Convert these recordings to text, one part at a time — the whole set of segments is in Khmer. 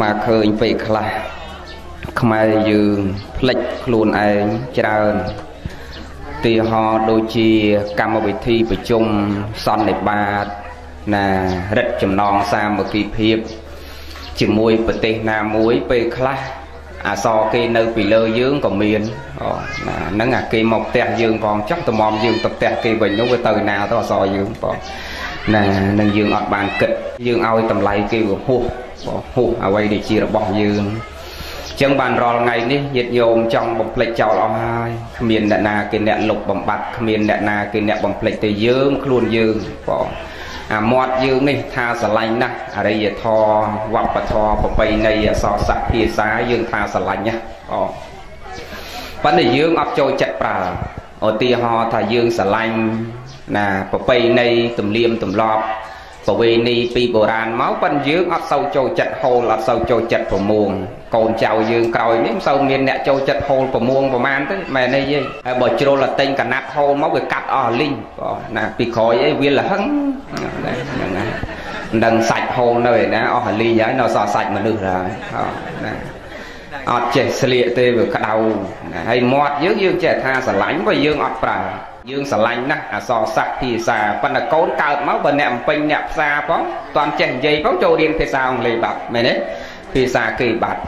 មកឃើញពេលខ្លះខ្មែរយើងផ្លិចខ្លួនឯងច្រើនទីហោដូចជាកម្មវិធីប្រជុំសន្និបាតណារិទ្ធចំណងសាមគ្គីភាពជាមួយប្រទេសណាមួយពេលខ្លះអសរគេនៅពីលើយើងក៏មានអូណាហ្នឹងអាគេមកផ្ទះយើងផងចុះតម្រាំយើងទៅផ្ទះគេវិញនោះវាទៅណាទៅអសរយើងផងណានឹងយើងអត់បានគិតយើងឲ្យតម្លៃគេវាហួស ហួសអ្វីដែលជារបស់យើងចឹងបានរាល់ថ្ងៃនេះញាតិញោមចង់បំភ្លេចចោលអស់ហើយគ្មានអ្នកណាគេអ្នកលុបបំបត្តិគ្មានអ្នកណាគេអ្នកបំភ្លេចទេយើងខ្លួនយើងបងអាមាត់យើងនេះថាស្រឡាញ់ណាស់អរិយធម៌វប្បធម៌ប្រពៃណីអសរសាស្ត្រភាសាយើងថាស្រឡាញ់ណាអូប៉ុន្តែយើងអត់ចូលចិត្តប្រើឧទាហរណ៍ថាយើងស្រឡាញ់ណាប្រពៃណីទំនៀមទម្លាប់ ប្រវេណីពីបុរាណមកប៉ុន្តែយើងអត់សូវចូលចិត្តហូលអត់សូវចូលចិត្តប្រមួងកូនចៅយើងក្រោយនេះមិនសូវមានអ្នកចូលចិត្តហូលប្រមួងប្រមាណទេមែនទេយាយហើយបើជ្រុលតែទិញកណាត់ហូលមកវាកាត់អស់លីងបងណាពីក្រោយអីវាលហឹងហ្នឹងណាមិនដឹងសាច់ហូលនៅឯណាអស់លីងហើយនៅសល់សាច់មនុស្សហើយណា អត់ចេះស្លៀកទេវាក្តៅហើយមាត់យើងយើងចេះថាស្រឡាញ់បើយើងអត់ប្រើយើងស្រឡាញ់ណាស់អសរសាស្ត្រភាសាប៉ុន្តែកូនកើតមកបើអ្នកអំពេញអ្នកផ្សារផងតន់ចេះនិយាយផងចូលរៀនភាសាអង់គ្លេសបាត់មែនទេភាសាគេបាត់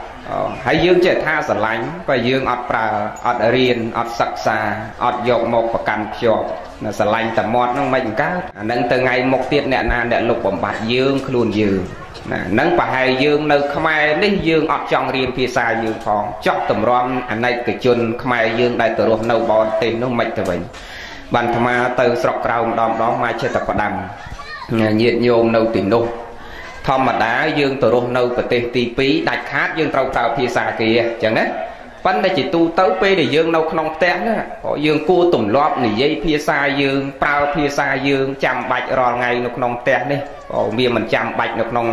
ហើយយើងចេះថាស្រឡាញ់បើយើងអត់ប្រើអត់រៀនអត់សិក្សាអត់យកមកប្រកាន់ភ្ជាប់នៅស្រឡាញ់តែមាត់ហ្នឹងមិនកើតអាហ្នឹងទៅថ្ងៃមុខទៀតអ្នកណាអ្នកលុបបំបត្តិយើងខ្លួនយើង ណាហ្នឹងប្រហែលយើងនៅខ្មែរនេះយើងអត់ចង់រៀនភាសាយើងផងចប់តម្រាំអនេកជនខ្មែរយើងដែលទៅរស់នៅបរទេសនោះមិនទៅវិញបានអាត្មាទៅស្រុកក្រៅម្ដងម្ដងមកចិត្តតែផ្ដាំញាតញោមនៅទីនោះធម្មតាយើងទៅរស់នៅប្រទេសទី2ដាច់ខាតយើងត្រូវប្រើភាសាគេអញ្ចឹងណា ប៉ុន្តែជាទូទៅពេលដែលយើងនៅក្នុងផ្ទះណាយើងគួរទម្លាប់និយាយភាសាយើងប្រើភាសាយើងចាំបាច់រាល់ថ្ងៃនៅក្នុងផ្ទះនេះក៏វាមិនចាំបាច់នៅក្នុង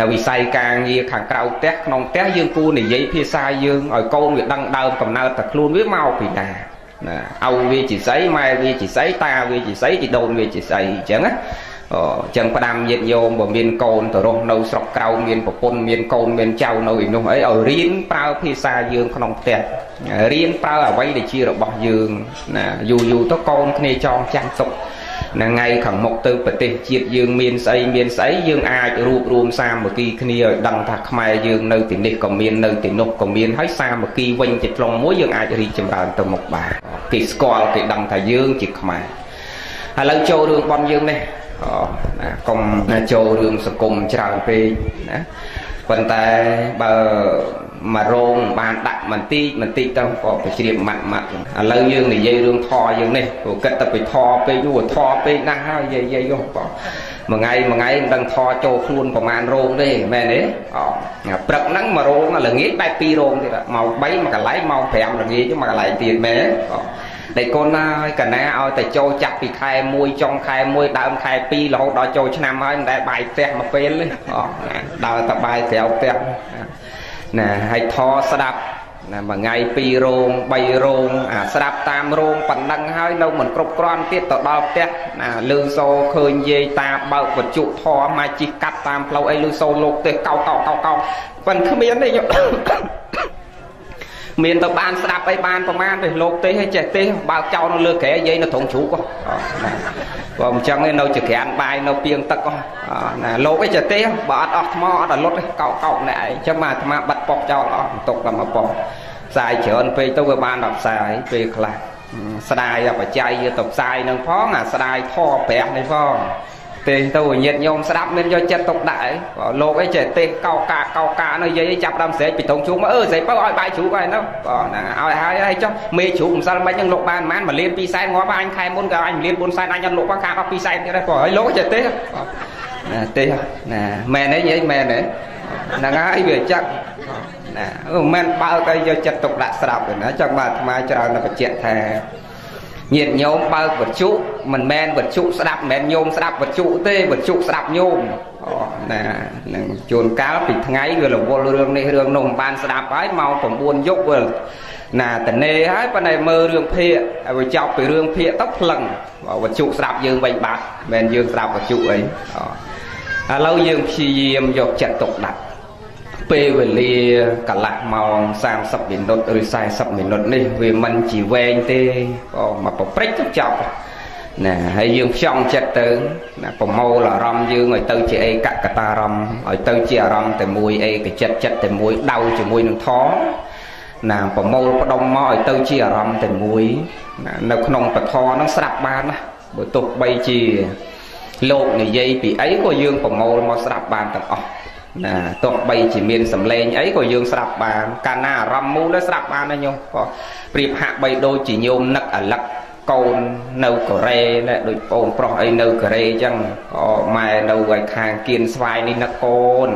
នៅវិស័យការងារខាងក្រៅផ្ទះក្នុងផ្ទះយើងគួរនិយាយភាសាយើងឲ្យកូនវាដឹងដើមកំណើតតែខ្លួនវាមកពីណាណាឪវាជាស្អីម៉ែវាជាស្អីតាវាជាស្អីជីដូនវាជាស្អីអញ្ចឹងណាអញ្ចឹងផ្ដាំញាតញោមបើមានកូនទៅរស់នៅស្រុកក្រៅមានប្រពន្ធមានកូនមានចៅនៅឯនោះអីឲ្យរៀនប្រើភាសាយើងក្នុងផ្ទះរៀនប្រើអ្វីដែលជារបស់យើងណាយូរយូរទៅកូនគ្នាចងចាំទុកថ្ងៃខាងមុខទៅប្រទេសជាតិយើងមានស្អីមានស្អីយើងអាចរួបរวมសាមគ្គីគ្នាឲ្យដឹងថាខ្មែរយើងនៅទីនេះក៏មាននៅទីនោះក៏មានហើយសាមគ្គីវិញជាខ្លងមួយយើងអាចរីកចម្រើនទៅមុខបានគេស្គាល់គេដឹងថាយើងជាខ្មែរឥឡូវចូលរឿងបនយើងនេះ ណាកុំចូលរឿងសង្គមច្រើនពេកណាប៉ុន្តែបើមករោងបានដាក់បន្តិចបន្តិចទៅក៏បជ្រាបម៉ាត់ម៉ាត់ឥឡូវយើងនិយាយរឿងធរយើងនេះព្រោះគិតតែពីធរពេកនោះធរពេកណាស់ហើយយាយយាយនោះបងមួយថ្ងៃមួយថ្ងៃមិនដឹងធរចូលខ្លួនប្រមាណរោងទេមែនទេអូព្រឹកហ្នឹងមករោងល្ងាចបែបពីររោងទៀតម៉ោង3មកកន្លែងម៉ោង5ល្ងាចមកកន្លែងទៀតមែនទេ អូតែកូនណាហើយកណាឲ្យតែចូលចាប់ពីខែ1ចុងខែ1ដើមខែ2រហូតដល់ចូលឆ្នាំហើយមិនដែលបាយផ្ទះមកពេលទេអូដើរតែបាយក្រៅផ្ទះណាហើយធរស្ដាប់ណាមួយថ្ងៃ2រោង3រោងអាស្ដាប់តាមរោងប៉ុណ្ណឹងហើយនៅមិនគ្រប់គ្រាន់ទៀតទៅដល់ផ្ទះណាលឺសូឃើញយាយតាបើកវត្ថុធរមកជីកកាត់តាមផ្លូវអីលឺសូលោកទេកោកោកោកោប៉ុន្តែគ្មានទេ មានទៅបានស្ដាប់អីបានប្រមាណទេលោកទេឲ្យចេះទេបើកចោលនៅលើក្រែយាយនៅត្រង់ជ្រូកណាបើមិនចឹងទេនៅចក្រានបាយនៅពីងទឹកណាលោកអីចេះទេបើអត់អស់ថ្មអត់ឲ្យលុតទេកោកកោកអ្នកឯងចឹងមកអាត្មាបាត់ប៉ុកចោលអស់ទុកដល់មកប៉ុកផ្សាយច្រើនពេកទៅវាបានដល់ផ្សាយពេលខ្លះស្ដាយបច្ច័យយកទៅផ្សាយនឹងផងអាស្ដាយធေါ်ប្រាក់នេះផង ទេទៅញាតញោមស្ដាប់មានយកចិត្តទុកដាក់ឯងលោកអីចេះទេសកោកាកោកានៅយាយចាប់ដើមស្រែកពីត្រង់ជួងមកអឺស្រែកបើឲ្យបាយជ្រូកហើយនោះបងហ្នឹងឲ្យហើយហើយចុះមេជ្រូកម្សិលមិនហ្នឹងលោកបានប៉ុន្មានមួយលាន2សែនងាប់អញខែមុនក៏អញមួយលាន4សែនអញអត់លោកបានខាតដល់2សែនទៀតដែរបងហើយលោកចេះទេសណាទេសណាមែនទេយាយមែនទេហ្នឹងហើយវាចាក់ណាមិនមែនបើកឲ្យយកចិត្តទុកដាក់ស្ដាប់ទេណាចង់បាទអាត្មាច្រើនតែបញ្ជាក់ថា ញាតញោមបើកវត្ថុមិនមែនវត្ថុស្ដាប់មិនមែនញោមស្ដាប់វត្ថុទេវត្ថុស្ដាប់ញោមអូណានឹងជួនកាលពីថ្ងៃវារវល់រឿងនេះរឿងនោះមិនបានស្ដាប់ហើយម៉ោង9យប់វាណាតនេហើយប៉ុន្តែមើលរឿងភាកឲ្យវាចប់ពីរឿងភាកទៅផ្លឹងវត្ថុស្ដាប់យើងវិញបាត់មិនមែនយើងស្ដាប់វត្ថុអីឥឡូវយើងព្យាយាមយកចិត្តទុកដាក់ ពេលវេលាកន្លះម៉ោង30មីនិតឬ40មីនិតនេះវាមិនជីវែងទេក៏មកប្រព្រឹត្តទៅចប់ណាហើយយើងផ្ចង់ចិត្តទៅណាប្រមូលអារម្មណ៍យើងឲ្យទៅជាអេកកតាអារម្មណ៍ឲ្យទៅជាអារម្មណ៍តែមួយអេកចិត្តចិត្តតែមួយដៅជាមួយនឹងធម៌ណាប្រមូលផ្ដុំមកឲ្យទៅជាអារម្មណ៍តែមួយណានៅក្នុងពធហ្នឹងស្រាប់បានណាបើទោះបីជាលោកនិយាយពីអីក៏យើងប្រមូលមកស្រាប់បានទាំងអស់ ណាទោះបីជាមានសម្លេងអីក៏យើងស្រាប់បានកាលណាអារម្មណ៍មូលស្រាប់បានណាញោមក៏ប្រៀបហាក់បីដូចជាញោមនឹកអាលឹកកូននៅកូរ៉េណាដូចបងប្រុសអីនៅកូរ៉េអញ្ចឹងម៉ែនៅឯខាងគៀនស្វាយនេះនឹកកូន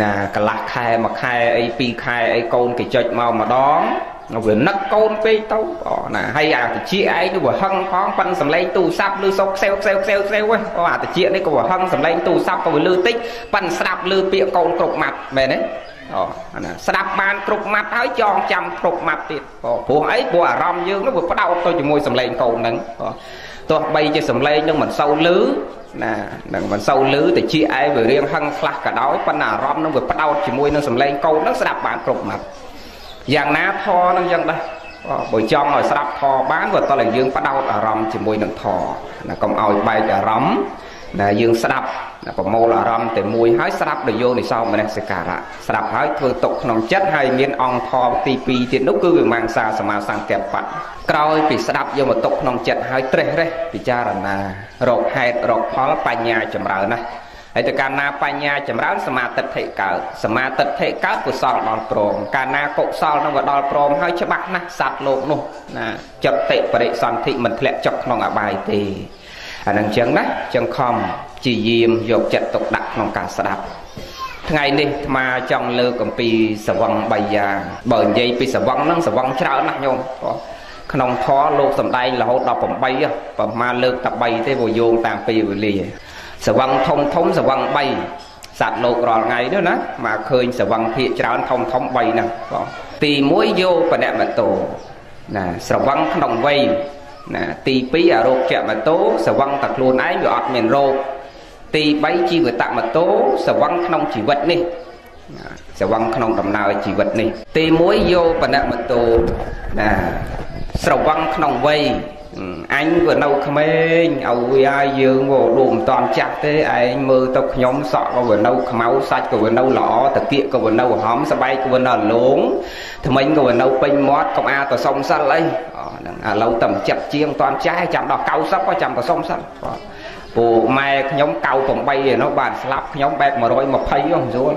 ណាកន្លះខែមួយខែអីពីរខែអីកូនគេចុចមកម្ដង វានឹកកូនពេកទៅណាហើយអាតិចឯងវាហឹងផងប៉ិនសំឡេងទូរស័ព្ទឬសុកខ្សែវខ្សែវខ្សែវខ្សែវហ្នឹងអាតិចនេះក៏វាហឹងសំឡេងទូរស័ព្ទក៏វាលឺតិចប៉ិនស្ដាប់លឺពាក្យកូនគ្រប់ម៉ាត់មែនទេអូអាណាស្ដាប់បានគ្រប់ម៉ាត់ហើយចងចាំគ្រប់ម៉ាត់ទៀតព្រោះអីព្រោះអារម្មណ៍យើងនោះវាផ្ដោតទៅជាមួយសំឡេងកូនហ្នឹងទោះបីជាសំឡេងនឹងមិនសូវលឺណានឹងមិនសូវលឺតែជាឯងវារៀងហឹងខ្លះក៏ដោយប៉ុន្តែអារម្មណ៍នឹងវាផ្ដោតជាមួយនឹងសំឡេងកូនហ្នឹងស្ដាប់បានគ្រប់ម៉ាត់ យ៉ាងណាធរនឹងយ៉ាងដែរបើចង់ឲ្យស្ដាប់ធរបានក៏តើយើងផ្ដោតអារម្មណ៍ជាមួយនឹងធរណាកុំឲ្យបែកអារម្មណ៍ដែលយើងស្ដាប់ប្រមូលអារម្មណ៍តែមួយហើយស្ដាប់ដោយយកនិសោមនសិការៈស្ដាប់ហើយធ្វើទុកក្នុងចិត្តហើយមានអង្គធម៌ទី2ទៀតនោះគឺវិមង្សាសមាសង្កេបៈក្រោយពីស្ដាប់យកមកទុកក្នុងចិត្តហើយត្រេះរេះពិចារណារកហេតុរកផលបញ្ញាចម្រើនណា ហើយទៅកាលណាបញ្ញាចម្រើនសមាទិដ្ឋិកើតសមាទិដ្ឋិកើតកុសលដល់ព្រមកាលណាកុសលនឹងក៏ដល់ព្រមហើយច្បាស់ណាស់សត្វលោកនោះណាចិត្តតិបរិសន្ធិមិនធ្លាក់ចុះក្នុងអបាយទេអានឹងចឹងណាចឹងខំព្យាយាមយកចិត្តទុកដាក់ក្នុងការស្ដាប់ថ្ងៃនេះអាត្មាចង់លើកអំពីសវឹង3យ៉ាងបើនិយាយពីសវឹងហ្នឹងសវឹងច្រើនណាស់ញោមក្នុងធម៌លោកសំដែងរហូតដល់8ប្រហែលលើកតែ3ទេព្រោះយោងតាមពេលវេលា សវឹងធំធំសវឹង3សត្វលោករាល់ថ្ងៃនោះណាមកឃើញសវឹងភាកច្រើនធំធំ3ហ្នឹងបងទី1យោបណមតោណាស្រវឹងក្នុងវ័យណាទី2អរោគចមតោសវឹងតែខ្លួនឯងវាអត់មានរោគទី3ជីវតមតោសវឹងក្នុងជីវិតនេះសវឹងក្នុងដំណើរជីវិតនេះ ទី1យោបណមតោណាស្រវឹងក្នុងវ័យ អញវានៅក្មេងឲ្យវាឲ្យយើងមកដួមិនតាន់ចាស់ទេឯងមើលទៅខ្ញុំសក់ក៏វានៅខ្មៅសាច់ក៏វានៅល្អតាគៀកក៏វានៅហំស្បែកក៏វានៅលងថ្មិញក៏វានៅពេញមាត់កុំអាទៅសុំសិលអីហ្នឹងឥឡូវតែចិត្តជាងតាន់ចាស់ចាំដល់90ក៏ចាំទៅសុំសិលបាទពូម៉ែខ្ញុំ98ឯនោះបានស្លាប់ខ្ញុំបែប120ហ្នឹងស្រួល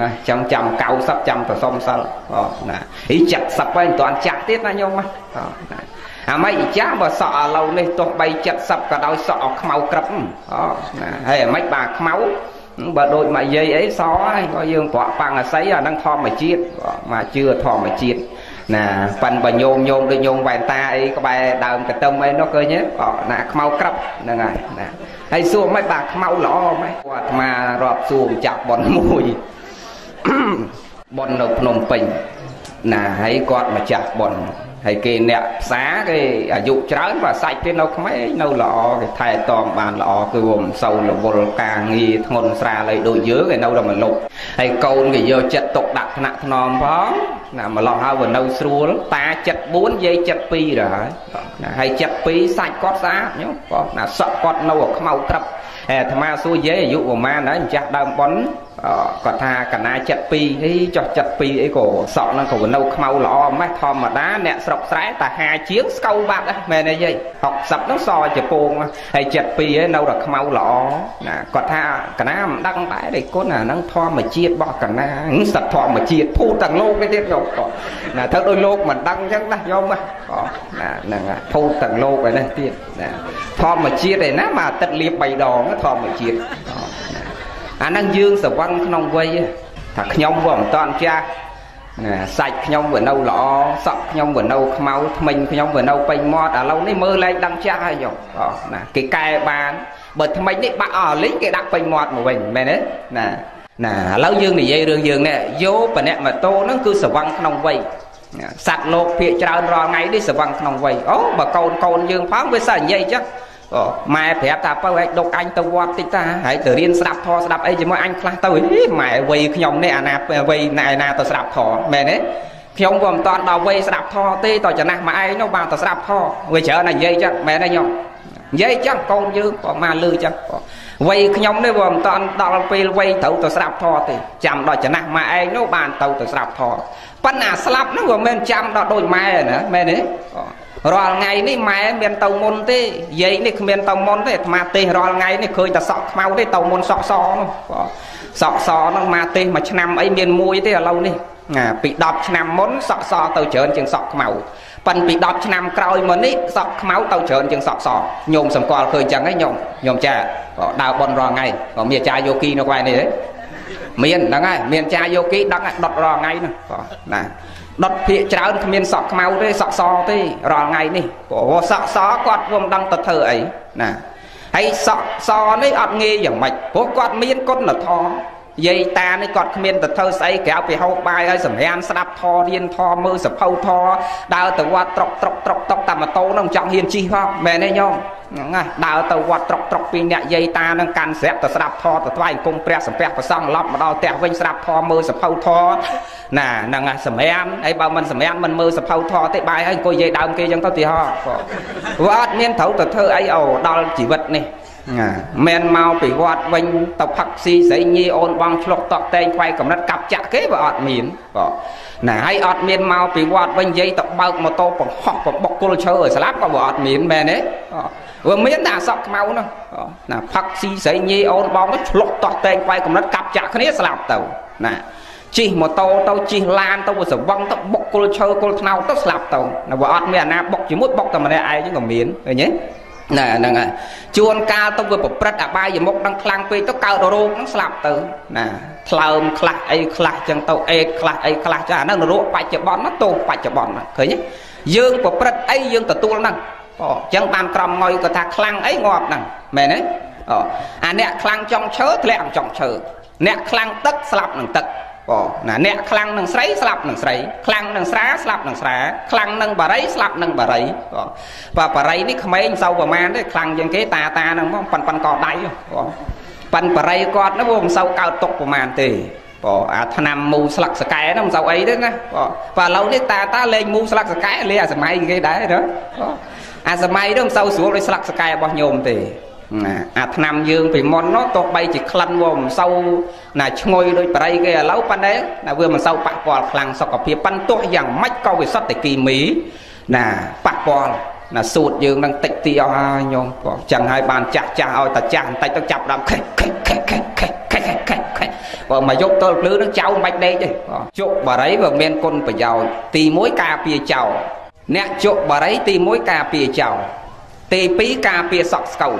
ណាចាំចាំ90ចាំទៅសុំសិលបាទណាអី70ហើយមិនតាន់ចាស់ទៀតណាញោមណា អាម៉េចចាស់បើសក់ឥឡូវនេះទោះបី70ក៏ដោយសក់ឲ្យខ្មៅក្រឹបអូណាហើយអាម៉េចបាទខ្មៅបើដូចមកយាយអីសហើយក៏យើងប្រក់ប៉ាំងអាស័យអានឹងធម្មជាតិមកជឿធម្មជាតិណាប៉ិនបើញោមញោមដូចញោមវ៉ែនតាអីក្បែរដើមកតឹមអីនោះឃើញទេណាខ្មៅក្រឹបហ្នឹងហើយណាហើយសួរមិនបាទខ្មៅល្អម៉េចអាត្មារាប់សួរម្ចាស់ប៉ុនមួយប៉ុននៅភ្នំពេញណាហើយគាត់ម្ចាស់ប៉ុន ហើយគេអ្នកផ្សារគេអាយុច្រើនបើសាច់គេនៅក្មេងនៅល្អគេថែទាំបានល្អគឺវាមិនសូវរវល់ការងារធ្ងន់ស្រាលអីដូចយើងគេនៅតែមកលុបហើយកូនគេយកចិត្តទុកដាក់ថ្នាក់ថ្នមផងណាម្លោះហើយវានៅស្រួលតា74យាយ72ដែរណាហើយ72សាច់គាត់ស្អាតញោមបងណាសក់គាត់នៅខ្មៅត្រឹបអាត្មាសួរយាយអាយុប្រហែលហើយម្ចាស់ដើមប៉ុន គាត់ថាកណា72ហីចុះ72អីក៏សក់ហ្នឹងក៏នៅខ្មៅល្អម៉េះធម្មតាអ្នកស្រុកស្រែតាហាជាងស្កូវបាត់មែនទេយាយ60ហ្នឹងសជពងហើយ72ឯនៅតែខ្មៅល្អណាគាត់ថាកណាមិនដឹងដែរទេគុណអាហ្នឹងធម្មជាតិរបស់កណាសត្វធម្មជាតិភូតទាំងលោកនេះទៀតយកណាធ្វើដោយលោកមិនដឹងអញ្ចឹងណាយកមកណាហ្នឹងភូតទាំងលោកឯនេះទៀតណាធម្មជាតិឯណាមកអាទិត្យលៀប3ដងធម្មជាតិ អាហ្នឹងយើងសវឹងក្នុងវ័យថាខ្ញុំវាមិនតាន់ចាស់ណាសាច់ខ្ញុំវានៅល្អសក់ខ្ញុំវានៅខ្មៅថ្មិញខ្ញុំវានៅពេញមាត់ឥឡូវនេះមើលលែងដឹងចាស់ហើយយកណាគេកែបានបើថ្មិញនេះបាក់អស់លីងគេដាក់ពេញមាត់មកវិញមែនទេណាណាឥឡូវយើងនិយាយរឿងយើងនេះយោបណម៉ូតូហ្នឹងគឺសវឹងក្នុងវ័យសัตว์លោកភាកច្រើនរាល់ថ្ងៃនេះសវឹងក្នុងវ័យអូបើកូនកូនយើងផងវាសើនិយាយចឹងអូ ម៉ែប្រាប់ថាបើឯងដុកអញទៅវត្តតិចតាហើយទៅរៀនស្ដាប់ធម៌ស្ដាប់អីជាមួយអញខ្លះទៅម៉ែវ័យខ្ញុំនេះអាណាវ័យណែណាទៅស្ដាប់ធម៌មែនទេខ្ញុំក៏មិនតាន់ដល់វ័យស្ដាប់ធម៌ទេតចំណាស់មកឯងនោះបានទៅស្ដាប់ធម៌វាច្រើនតែនិយាយចឹងមែនទេខ្ញុំនិយាយចឹងកូនយើងក៏មកលឺចឹងវ័យខ្ញុំនេះវាមិនតាន់ដល់ពេលវ័យត្រូវទៅស្ដាប់ធម៌ទេចាំដល់ចំណាស់មកឯងនោះបានទៅទៅស្ដាប់ធម៌ប៉ុន្តែស្លាប់នោះវាមិនចាំដល់ដូចម៉ែណាមែនទេ រាល់ថ្ងៃនេះម៉ែមានទៅមុនទេយាយនេះគ្មានទៅមុនទេអាត្មាទេសរាល់ថ្ងៃនេះឃើញតែសក់ខ្មៅទេទៅមុនសក់សនោះសក់សនោះមកទេសមួយឆ្នាំអីមានមួយទេឥឡូវនេះពី10ឆ្នាំមុនសក់សទៅច្រើនជាងសក់ខ្មៅប៉ិនពី10ឆ្នាំក្រោយមកនេះសក់ខ្មៅទៅច្រើនជាងសក់សញោមសម្គាល់ឃើញចឹងហ៎ញោមញោមចាដើរបនរងថ្ងៃក៏មានអាចារ្យយោគីនៅក្បែរនេះទេមានហ្នឹងហើយមានចាយោគីដឹងដុតរាល់ថ្ងៃហ្នឹងណា ដុតភាកច្រើនគ្មានសក់ខ្មៅទេសក់សទេរាល់ថ្ងៃនេះព្រោះសក់សគាត់ពុំដឹងទៅធ្វើអីណាហើយសក់សនេះអត់ងាយយ៉ាងម៉េចព្រោះគាត់មានគុណធម៌ យាយតានេះគាត់គ្មានទៅធ្វើស្អីក្រៅពីហូបបាយហើយសម្រានស្ដាប់ធររៀនធរមើលសភៅធរដើរទៅវត្តត្រុកត្រុកត្រុកតុកតាមម៉ូតូនឹងចង់ហ៊ានជិះផងមែនទេញោមហ្នឹងហើយដើរទៅវត្តត្រុកត្រុកពីអ្នកយាយតានឹងកាន់ស្រាក់ទៅស្ដាប់ធរទៅថ្វាយអង្គមព្រះសំពះប្រសងឡប់មកដល់ផ្ទះវិញស្ដាប់ធរមើលសភៅធរណាហ្នឹងហើយសម្រានហើយបើមិនសម្រានមិនមើលសភៅធរទេបាយហើយអង្គុយយាយដើមគេអញ្ចឹងទៅទីហោវាអត់មានត្រូវទៅធ្វើអីអូដល់ជីវិតនេះ ណាមិនមកពីវត្តវិញទៅផឹកស៊ីស្រីញីអូនបងឆ្លុកតក់តែងខ្វាយកំណត់កាប់ចាក់គេបើអត់មានបងណាហើយអត់មានមកពីវត្តវិញនិយាយទៅបើកម៉ូតូបង្ហោះបបុកគល់ឈើឲ្យស្លាប់ក៏បើអត់មានមែនទេវាមានតែអសក់ខ្មៅនោះណាផឹកស៊ីស្រីញីអូនបងឆ្លុកតក់តែងខ្វាយកំណត់កាប់ចាក់គ្នាស្លាប់ទៅណាជិះម៉ូតូទៅជិះឡានទៅវាស្វឹងទៅបុកគល់ឈើគល់ថ្នោតទៅស្លាប់ទៅណាវាអត់មានអាណាបុកជាមួយបុកតែម្នាក់ឯងក៏មានឃើញទេ ណាហ្នឹងហើយជួនកាលទៅវាប្រព្រឹត្តអបាយមុខនឹងខ្លាំងពេកទៅកើតរោគនឹងស្លាប់ទៅណាថ្លើមខ្លះអីខ្លះចឹងទៅអេតខ្លះអីខ្លះចាអាហ្នឹងរោគបច្ចុប្បន្នទោសបច្ចុប្បន្នឃើញទេយើងប្រព្រឹត្តអីយើងទទួលហ្នឹងអូអញ្ចឹងបានក្រំងុយក៏ថាខ្លាំងអីងាប់ហ្នឹងមែនទេអូអាអ្នកខ្លាំងចង់ឈើធ្លាក់ចង់ឈើអ្នកខ្លាំងទឹកស្លាប់នឹងទឹក បងណាអ្នកខ្លាំងនឹងស្រីស្លាប់នឹងស្រីខ្លាំងនឹងស្រាស្លាប់នឹងស្រាខ្លាំងនឹងបារីស្លាប់នឹងបារីបងបើបារីនេះក្មេងសៅប្រមាណទេខ្លាំងជាងគេតាតាហ្នឹងបងប៉ិនប៉ិនកដៃបងប៉ិនបារីគាត់នោះមិនសូវកើតទុកប្រមាណទេបងអាឆ្នាំមូស្លឹកសកែហ្នឹងមិនសូវអីទេណាបងបើឥឡូវនេះតាតាលេងមូស្លឹកសកែលេងអាសម័យគេដែរណាអាសម័យនោះមិនសូវស្រួលដូចស្លឹកសកែរបស់ញោមទេណា អាឆ្នាំយើងពីមុននោះទោះបីជាក្លិនវាមិនសូវណាឈ្ងុយដូចបរិយគេឥឡូវប៉ុន្តែណាវាមិនសូវប៉ះពាល់ខ្លាំងសុខភាពប៉ុន្តែទោះយ៉ាងម៉េចក៏វាសុទ្ធតែគីមីណាប៉ះពាល់ណាសួតយើងនឹងតិចទីអស់ហើយញោមបងចឹងហើយបានចាស់ចាស់ឲ្យតាចាស់បន្តិចទៅចាប់ដើមខេខេខេខេខេខេខេខេបើមកយកទល់ភ្លឺនឹងចៅមិនបាច់ដេកទេជក់បារីវាមានគុណប្រយោជន៍ទី1ការពារចៅអ្នកជក់បារីទី1ការពារចៅទី2ការពារសក់ស្កូវ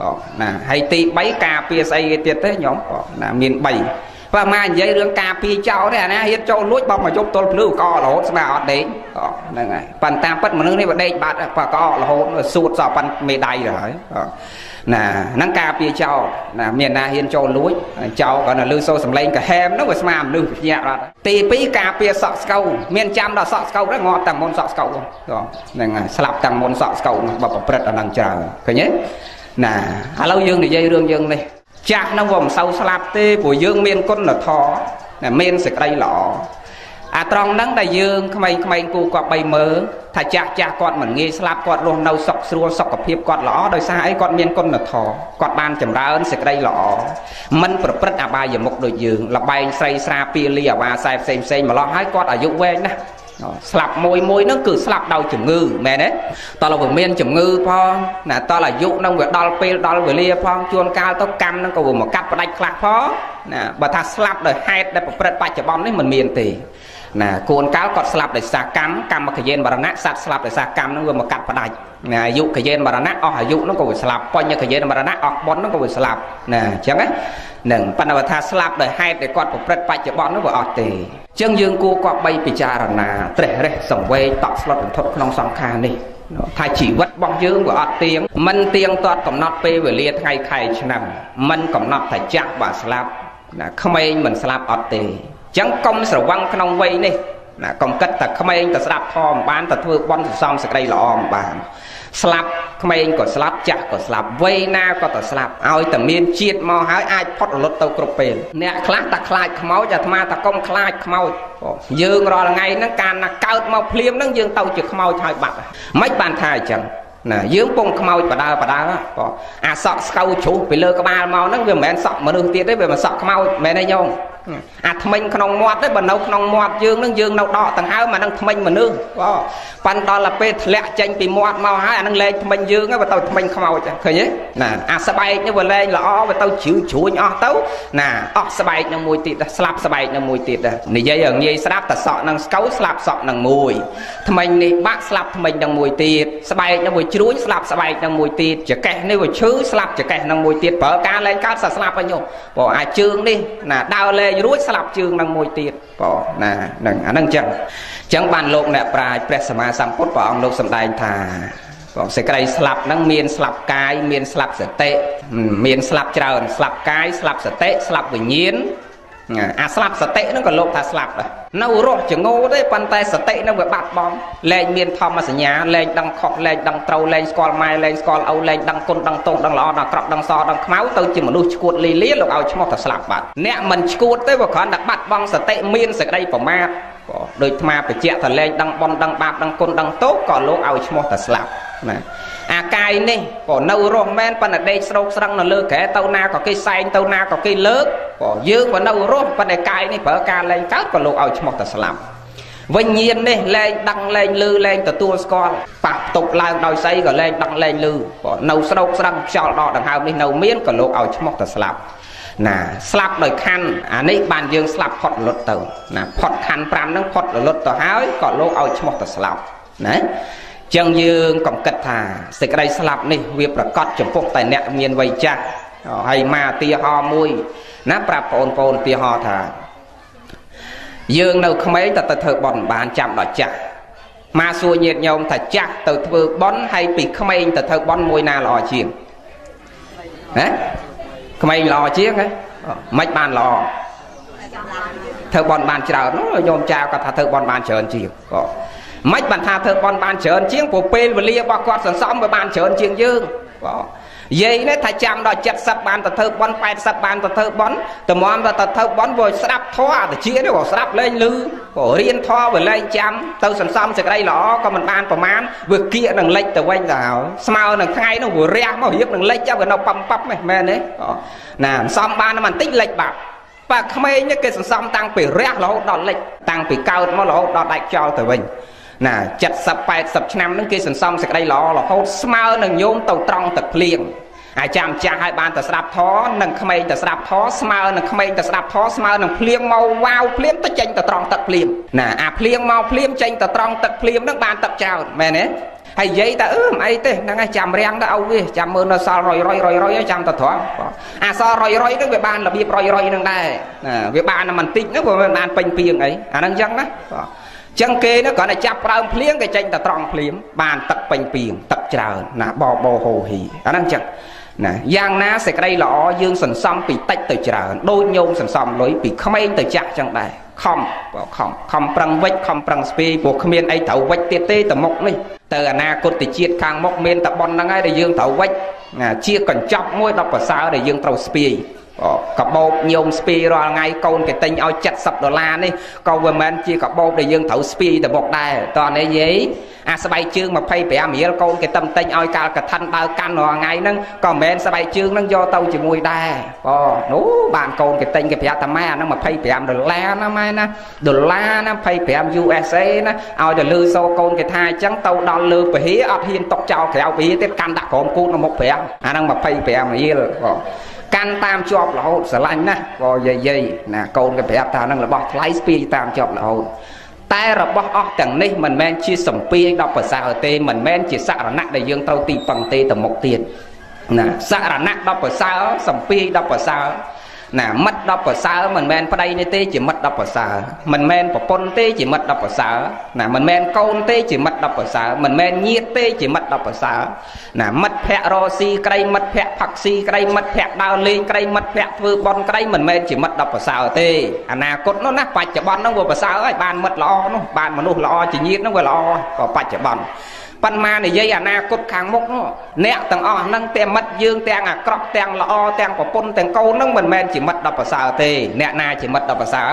បងណាហើយទី3ការពារស្អីគេទៀតទេញោមបងណាមាន3បើមកនិយាយរឿងការពារចោលទេអាណាហ៊ានចូលលួចបើមកយប់ទល់ភ្លឺករហូតស្មាអត់ដេកហ្នឹងហើយប៉ុន្តែប៉ិតមនុស្សនេះវាដេកបាត់បើករហូតសួតសោះប៉ិនមេដៃទៅហើយណាហ្នឹងការពារចោលណាមានណាហ៊ានចូលលួចចោលក៏នៅលឺសូរសំឡេងកាហែមហ្នឹងវាស្មាមនុស្សភ្ញាក់រត់ទី2ការពារសក់ស្កូវមានចាំដល់សក់ស្កូវហ្នឹងងាប់តាំងមុនសក់ស្កូវហ្នឹងហើយស្លាប់តាំងមុនសក់ស្កូវបើប្រព្រឹត្តអាហ្នឹងច្រើនឃើញទេ ណាឥឡូវយើងនិយាយរឿងយើងនេះចាស់នឹងវាមិនសូវស្លាប់ទេព្រោះយើងមានគុណធម៌ណាមានសេចក្តីល្អអាត្រង់ហ្នឹងដែលយើងក្មេងៗគូគាត់បីមើលថាចាស់ចាស់គាត់មិនងាយស្លាប់គាត់រស់នៅសុខស្រួលសុខភាពគាត់ល្អដោយសារអីគាត់មានគុណធម៌គាត់បានចម្រើនសេចក្តីល្អមិនប្រព្រឹត្តអបាយមុខដូចយើងលបែងស្រីស្រាពៀលីអាវ៉ាខ្សែផ្សេងផ្សេងម្លោះហើយគាត់អាយុវែងណាស់ ស្លាប់មួយមួយហ្នឹងគឺស្លាប់ដោយជំងឺមែនទេតើលោកវាមានជំងឺផងណាតើអាយុហ្នឹងវាដល់ពេលដល់វេលាផងជួនកាលទៅកម្មហ្នឹងក៏វាមកកាត់ផ្ដាច់ខ្លះផងណាបើថាស្លាប់ដោយហេតុដែលប្រព្រឹត្តបច្ចុប្បន្ននេះមិនមានទេណាគួនកាលគាត់ស្លាប់ដោយសារកម្មកម្មកយេនមរណៈសត្វស្លាប់ដោយសារកម្មហ្នឹងវាមកកាត់ផ្ដាច់ណាអាយុកយេនមរណៈអស់អាយុហ្នឹងក៏វាស្លាប់បញ្ញកយេនមរណៈអស់បុណ្យហ្នឹងក៏វាស្លាប់ណាអញ្ចឹងណា នឹងប៉ុន្តែបើថាស្លាប់ដោយហេតុដែលគាត់ប្រព្រឹត្តបច្ចុប្បន្ននោះវាអត់ទេអញ្ចឹងយើងគួរគប្បីពិចារណាត្រេះរេះសង្វេគតក់ស្លុតរន្ធត់ក្នុងសង្ខារនេះថាជីវិតរបស់យើងវាអត់ទៀងមិនទៀងទាត់កំណត់ពេលវេលាថ្ងៃខែឆ្នាំមិនកំណត់ថាចាស់បើស្លាប់ណាក្មេងមិនស្លាប់អត់ទេអញ្ចឹងកុំស្រវឹងក្នុងវ័យនេះណាកុំគិតតែក្មេងទៅស្ដាប់ធម៌មិនបានទៅធ្វើបន់សន្សំសេចក្តីល្អមិនបាន ស្លាប់ក្មេងក៏ស្លាប់ចាស់ក៏ស្លាប់វ័យណាក៏ទៅស្លាប់ឲ្យតែមានជាតិមកហើយអាចផុតរលត់ទៅគ្រប់ពេលអ្នកខ្លះតែខ្លាចខ្មោចអាត្មាតែកុំខ្លាចខ្មោចយើងរាល់ថ្ងៃហ្នឹងកាលណាកើតមកភ្លាមហ្នឹងយើងទៅជាខ្មោចហើយបាត់មិនបានថាអញ្ចឹងណាយើងពងខ្មោចបដើបដើក៏អាសក់ស្កៅជ្រុះពីលើក្បាលមកហ្នឹងវាមិនមែនសក់មនុស្សទៀតទេវាមិនសក់ខ្មោចមែនទេញោមអាថ្មិញក្នុងមាត់ទេបើនៅក្នុងមាត់យើងនឹងយើងនៅដកដង្ហើមអានឹងថ្មិញមនុស្សបងប៉ាន់ដល់ទៅពេលធ្លាក់ចេញពីមាត់មកហើយអានឹងលែងថ្មិញយើងទៅទៅថ្មិញខ្មោចឃើញទេណាអាស្បែកនេះវាលែងល្អវាទៅជ្រឿជ្រួញអស់ទៅណាអស់ស្បែកនឹងមួយទៀតស្លាប់ស្បែកនឹងមួយទៀតនិយាយឲ្យងាយស្ដាប់តសក់នឹងស្កូវស្លាប់សក់នឹងមួយថ្មិញនេះបាក់ស្លាប់ថ្មិញនឹងមួយទៀតស្បែកនឹងវាជ្រួញស្លាប់ស្បែកនឹងមួយទៀតចកេះនេះវាឈឺស្លាប់ចកេះនឹងមួយទៀតប្រើការលែងកើតសស្លាប់ឲ្យញោមព្រោះអាចជើងនេះណាដើរលែងរួចស្លាប់ជើងនឹងមួយទៀតបងណាហ្នឹងអាហ្នឹងអញ្ចឹងអញ្ចឹងបានលោកអ្នកប្រាជ្ញព្រះសម្មាសម្ពុទ្ធព្រះអង្គលោកសម្ដែងថាបងសេចក្តីស្លាប់ហ្នឹងមានស្លាប់កាយមានស្លាប់សតិមានស្លាប់ច្រើនស្លាប់កាយស្លាប់សតិស្លាប់វិញ្ញាណ អាស្លាប់សតិហ្នឹងក៏លោកថាស្លាប់ដែរនៅរស់ចងោទេប៉ុន្តែសតិហ្នឹងវាបាត់បង់លែងមានធម្មសញ្ញាលែងដឹងខុសលែងដឹងត្រូវលែងស្គាល់ម៉ែលែងស្គាល់ឪលែងដឹងគុណដឹងទោសដឹងល្អដឹងអាក្រក់ដឹងសដឹងខ្មៅទៅជាមនុស្សឈួតលីលាលោកឲ្យឈ្មោះថាស្លាប់បាត់អ្នកមិនឈួតទេវាគ្រាន់តែបាត់បង់សតិមានសេចក្តីប្រមាទដូចថ្មបច្ចៈតលែងដឹងបនដឹងបាបដឹងគុណដឹងទោសក៏លោកឲ្យឈ្មោះថាស្លាប់ណាអាកាយនេះក៏នៅរស់មែនប៉ុន្តែដេកស្រោកស្រឹងនៅលើក្រែទៅណាក៏គេសែងទៅណាក៏គេលើក ក៏យើងក៏នៅរស់ប៉ុន្តែកាយនេះប្រើការលែងកើតក៏លោកឲ្យឈ្មោះតែស្លាប់វិញ្ញាណនេះលែងដឹងលែងលឺលែងទទួលស្គាល់ប៉ះផ្ទុកឡើងដោយស្អីក៏លែងដឹងលែងលឺក៏នៅស្រោកស្រឹងខ្យល់ដកដង្ហើមនេះនៅមានក៏លោកឲ្យឈ្មោះតែស្លាប់ណាស្លាប់ដោយខណ្ឌអានេះបានយើងស្លាប់ផុតរលត់ទៅណាផុតខណ្ឌ5ហ្នឹងផុតរលត់ទៅហើយក៏លោកឲ្យឈ្មោះតែស្លាប់ណាចឹងយើងកំគិតថាសេចក្តីស្លាប់នេះវាប្រកាសចំពោះតែអ្នកមានវ័យចាស់ហើយមកឧទាហរណ៍មួយ ណាប្រាប់បងប្អូនឧទាហរណ៍ថា យើងនៅក្មេងតែទៅធ្វើបន់បានចាំដល់ចាស់មកសួរញាតញោមថាចាស់ទៅធ្វើបន់ហើយពីក្មេងទៅធ្វើបន់មួយណាល្អជាងណាក្មេងល្អជាងហ៎មិនបានល្អធ្វើបន់បានច្រើនញោមចាគាត់ថាធ្វើបន់បានច្រើនជាងក៏មិនបានថាធ្វើបន់បានច្រើនជាងព្រោះពេលវេលារបស់គាត់សន្សំវាបានច្រើនជាងយើងបាទ យាយនេះថាចាំដល់70បានទៅធ្វើបន់80បានទៅធ្វើបន់តម្រាំទៅធ្វើបន់វាស្ដាប់ធម៌អាជានេះក៏ស្ដាប់លេងលឺក៏រៀនធម៌វាលេងចាំទៅសន្សំសេចក្តីល្អក៏មិនបានប្រមាណវាគៀកនឹងលិចទៅវិញទៅហើយស្មើនឹងថ្ងៃនោះវារះមករៀបនឹងលិចទៅវានៅប៉ំប៉ាប់មែនទេណាសន្សំបានបន្តិចលិចបាត់ប៉ាក្មេងនេះគេសន្សំតាំងពីរះរហូតដល់លិចតាំងពីកើតមករហូតដល់ដាច់ចោលទៅវិញណា70 80ឆ្នាំហ្នឹងគេសន្សំសេចក្តីល្អរហូតស្មើនឹងញោមទៅត្រង់ទឹកភ្លៀង អាចាំចាស់ឲ្យបានទៅស្ដាប់ធរនិងក្មេងទៅស្ដាប់ធរស្មើនឹងក្មេងទៅស្ដាប់ធរស្មើនឹងភ្លៀងមកវ៉ាវភ្លៀងទៅចេញទៅត្រង់ទឹកភ្លៀងណាអាភ្លៀងមកភ្លៀងចេញទៅត្រង់ទឹកភ្លៀងហ្នឹងបានទឹកចោតមែនទេហើយនិយាយតែអឺមិនអីទេហ្នឹងឯងចាំរាំងទៅឲ្យវាចាំមើលនៅសល់រយរយរយរយចាំទៅត្រង់អាសល់រយរយហ្នឹងវាបានរបៀបរយរយហ្នឹងដែរណាវាបានតែបន្តិចហ្នឹងវាមិនបានពេញពីងអីអាហ្នឹងអញ្ចឹងណាបាទចឹងគេនោះគ្រាន់តែចាប់ប្រើមភ្លៀងគេចេញតែត្រង់ភ្លៀងបានទឹកពេញពីងទឹកច្រើនណាបបោហូហ៊ីអាហ្នឹងចឹង ណាយ៉ាងណាសេចក្តីល្អយើងសន្សំពីតិចទៅច្រើនដូចញោមសន្សំលុយពីក្មេងទៅចាស់ចឹងដែរខំខំខំប្រឹងវិចខំប្រឹងស្ពាយព្រោះគ្មានអីត្រូវវិចទៀតទេទៅមុខនេះទៅអនាគតជាតិខាងមុខមានតែប៉ុណ្្នឹងហើយដែលយើងត្រូវវិចជាកញ្ចប់មួយដល់ប្រសើរដែលយើងត្រូវស្ពាយកបោបញោមស្ពីរាល់ថ្ងៃកូនគេទិញឲ្យ70ដុល្លារនេះក៏វាមិនជាកបោបដែលយើងត្រូវស្ពីទៅមុខដែរតោះនេះយាយ អាស្បែកជើង25រៀលកូនគេតំទិញឲ្យកាលកឋិនដើរកាន់រាល់ថ្ងៃហ្នឹងក៏មិនមែនស្បែកជើងហ្នឹងយកទៅជាមួយដែរអូនោះបានកូនគេទិញគេប្រាប់ថាម៉ែអាហ្នឹង25ដុល្លារណាម៉ែណាដុល្លារណា25 USA ណាឲ្យទៅលឺសូកូនគេថាអញ្ចឹងទៅដល់លើពហិអត់ហ៊ានຕົកចោលក្រៅពហិទៀតកាន់ដាក់ក្រោមគូតនៅមុខប្រាំអាហ្នឹង25រៀលបងកាន់តាមជាប់រហូតស្រឡាញ់ណាស់ក៏យាយយាយណាកូនគេប្រាប់ថានឹងរបស់ថ្លៃស្ពាយតាមជាប់រហូត តែរបស់អស់ទាំងនេះមិនមែនជាសម្ពាយដល់ប្រសើរទេមិនមែនជាសរណៈដែលយើងត្រូវទីពឹងទេទៅមុខទៀតណាសរណៈដល់ប្រសើរសម្ពាយដល់ប្រសើរ ណាមិត្តដល់ប្រសើរមិនមែនប្តីនេះទេជាមិត្តដល់ប្រសើរមិនមែនប្រពន្ធទេជាមិត្តដល់ប្រសើរណាមិនមែនកូនទេជាមិត្តដល់ប្រសើរមិនមែនញាតិទេជាមិត្តដល់ប្រសើរណាមិត្តភ័ក្ដិរស៊ីក្តីមិត្តភ័ក្ដិផឹកស៊ីក្តីមិត្តភ័ក្ដិដើរលេងក្តីមិត្តភ័ក្ដិធ្វើបន់ក្តីមិនមែនជាមិត្តដល់ប្រសើរទេអនាគតនោះណាបច្ចុប្បន្ននោះវាប្រសើរហើយបានមិត្តល្អនោះបានមនុស្សល្អជាញាតិនោះវាល្អក៏បច្ចុប្បន្ន ប៉ុន្មាននិយាយអនាគតខាងមុខនោះអ្នកទាំងអស់ហ្នឹងទាំងមិត្តយើងទាំងអាក្រក់ទាំងល្អទាំងប្រពន្ធទាំងកូនហ្នឹងមិនមែនជាមិត្តដល់ប្រសើរទេអ្នកណាជាមិត្តដល់ប្រសើរ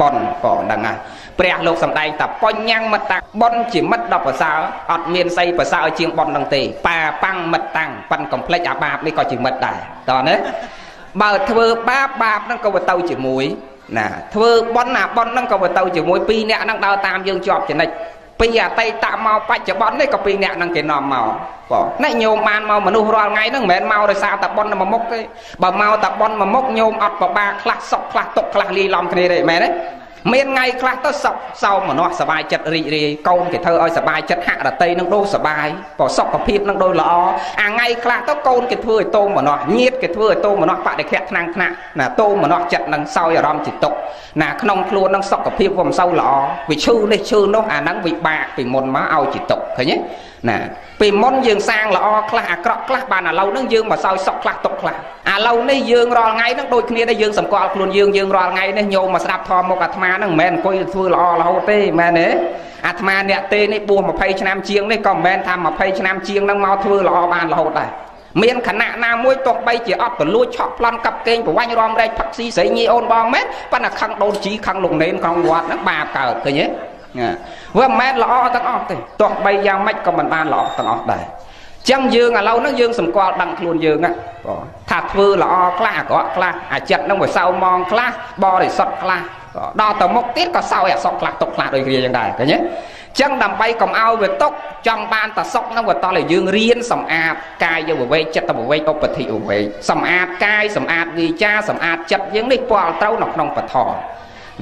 បនក៏ដឹងហើយព្រះលោកសំដែងថាបញ្ញំមិត្តតាបនជាមិត្តដល់ប្រសើរអត់មានស្អីប្រសើរជាងបននឹងទេប៉ាប៉ាំងមិត្តតាំងប៉ិនកំភ្លេចអាបាបនេះក៏ជាមិត្តដែរតើណាបើធ្វើបាបបាបហ្នឹងក៏ទៅជាមួយណាធ្វើបន់អាបន់ហ្នឹងក៏ទៅជាមួយពីរអ្នកហ្នឹងដើរតាមយើងជាប់ចនិច ពីអតីតមកបច្ចុប្បន្ននេះក៏ពីរអ្នកហ្នឹងគេនាំមកបងណែញោមបានមកមនុស្សរាល់ថ្ងៃហ្នឹងមិនមែនមកដោយសារតែបន់មួយមុខទេបើមកតែបន់មួយមុខញោមអត់ប្របាខ្លះសុកខ្លះទុកខ្លះលីឡំគ្នាទេមែនទេ មានថ្ងៃខ្លះទៅសក់សោមមនុស្សសบายចិត្តរីករាយកូនគេធ្វើឲ្យសบายចិត្តហាក់រតីនឹងដូរសบายបើសុខភាពនឹងដូរល្អអាថ្ងៃខ្លះទៅកូនគេធ្វើឲ្យតោមមនុស្សញាតគេធ្វើឲ្យតោមមនុស្សបដិខៈថ្នាំងថ្នាក់ណាតោមមនុស្សចិត្តនឹងសោយអារម្មណ៍จิตទុកណាក្នុងខ្លួននឹងសុខភាពវាមិនសូវល្អវាឈឺនេះឈឺនោះអាហ្នឹងវិបាកពីមុនមកឲ្យจิตទុកឃើញទេ ណាពីមុនយើងសាងល្អខ្លះអាក្រក់ខ្លះបានឥឡូវហ្នឹងយើងមកសោយសុកខ្លះទុកខ្លះឥឡូវនេះយើងរាល់ថ្ងៃហ្នឹងដូចគ្នាដែរយើងសម្គាល់ខ្លួនយើងយើងរាល់ថ្ងៃនេះញោមមកស្ដាប់ធម៌មុខអាត្មាហ្នឹងមិនមែនអង្គុយធ្វើល្អរហូតទេមែនទេអាត្មាអ្នកទេនេះបួស20ឆ្នាំជាងនេះក៏មិនមែនថា20ឆ្នាំជាងហ្នឹងមកធ្វើល្អបានរហូតដែរមានខណៈណាមួយទោះបីជាអត់ប្រលួចឆក់ប្លន់កាប់កេងប្រវាញ់រំរែកផឹកស៊ីស្រីញីអូនបងមែនប៉ុន្តែខឹងដូនជីខឹងលោកនេនក្នុងវត្តហ្នឹងបាបកើតឃើញទេ វាមិនមែនល្អទាំងអស់ទេទោះបីយ៉ាងម៉េចក៏មិនបានល្អទាំងអស់ដែរចឹងយើងឥឡូវហ្នឹងយើងសម្គាល់ដឹងខ្លួនយើងណាថាធ្វើល្អខ្លះអាក្រក់ខ្លះអាចិត្តហ្នឹងវាសៅมองខ្លះបរិសុទ្ធខ្លះដល់ទៅមុខទៀតក៏សោយអសក់ខ្លះទុកខ្លះដូចគ្នាចឹងដែរឃើញទេចឹងដើម្បីកុំឲ្យវាຕົកចង់បានតសុកហ្នឹងវាតឲ្យយើងរៀនសម្អាតកាយវិវេកចិត្តវិវេកឧបធិវិវេកសម្អាតកាយសម្អាតវាចាសម្អាតចិត្តយើងនេះពាល់ត្រូវនៅក្នុងបឋម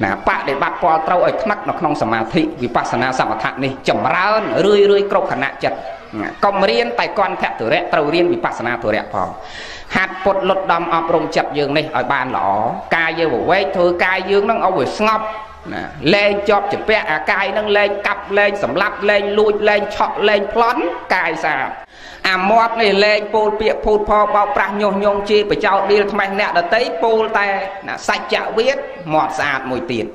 ណាបដិបត្តិពាល់ត្រូវឲ្យថ្នឹកនៅក្នុងសមាធិវិបស្សនាសមថៈនេះចម្រើនរឿយរឿយគ្រប់ខណៈចិត្តកុំរៀនតែគន្ធទុរៈត្រូវរៀនវិបស្សនាទុរៈផងហាត់ពុតលុតដំអប់រំចិត្តយើងនេះឲ្យបានល្អកាយយើងវវែកធ្វើកាយយើងនឹងឲ្យវាស្ងប់ណាលែងជាប់ជាពាក់អាកាយនឹងលែងកាប់លែងសម្លាប់លែងលួចលែងឆក់លែងប្លន់កាយស្អាត អាមាត់នេះលែងពោលពាកភូតផបោកប្រាស់ញុះញង់ជាបចោឌីលថ្មេះអ្នកដតីពោលតែសច្ចវិទ្យមាត់ស្អាតមួយទៀត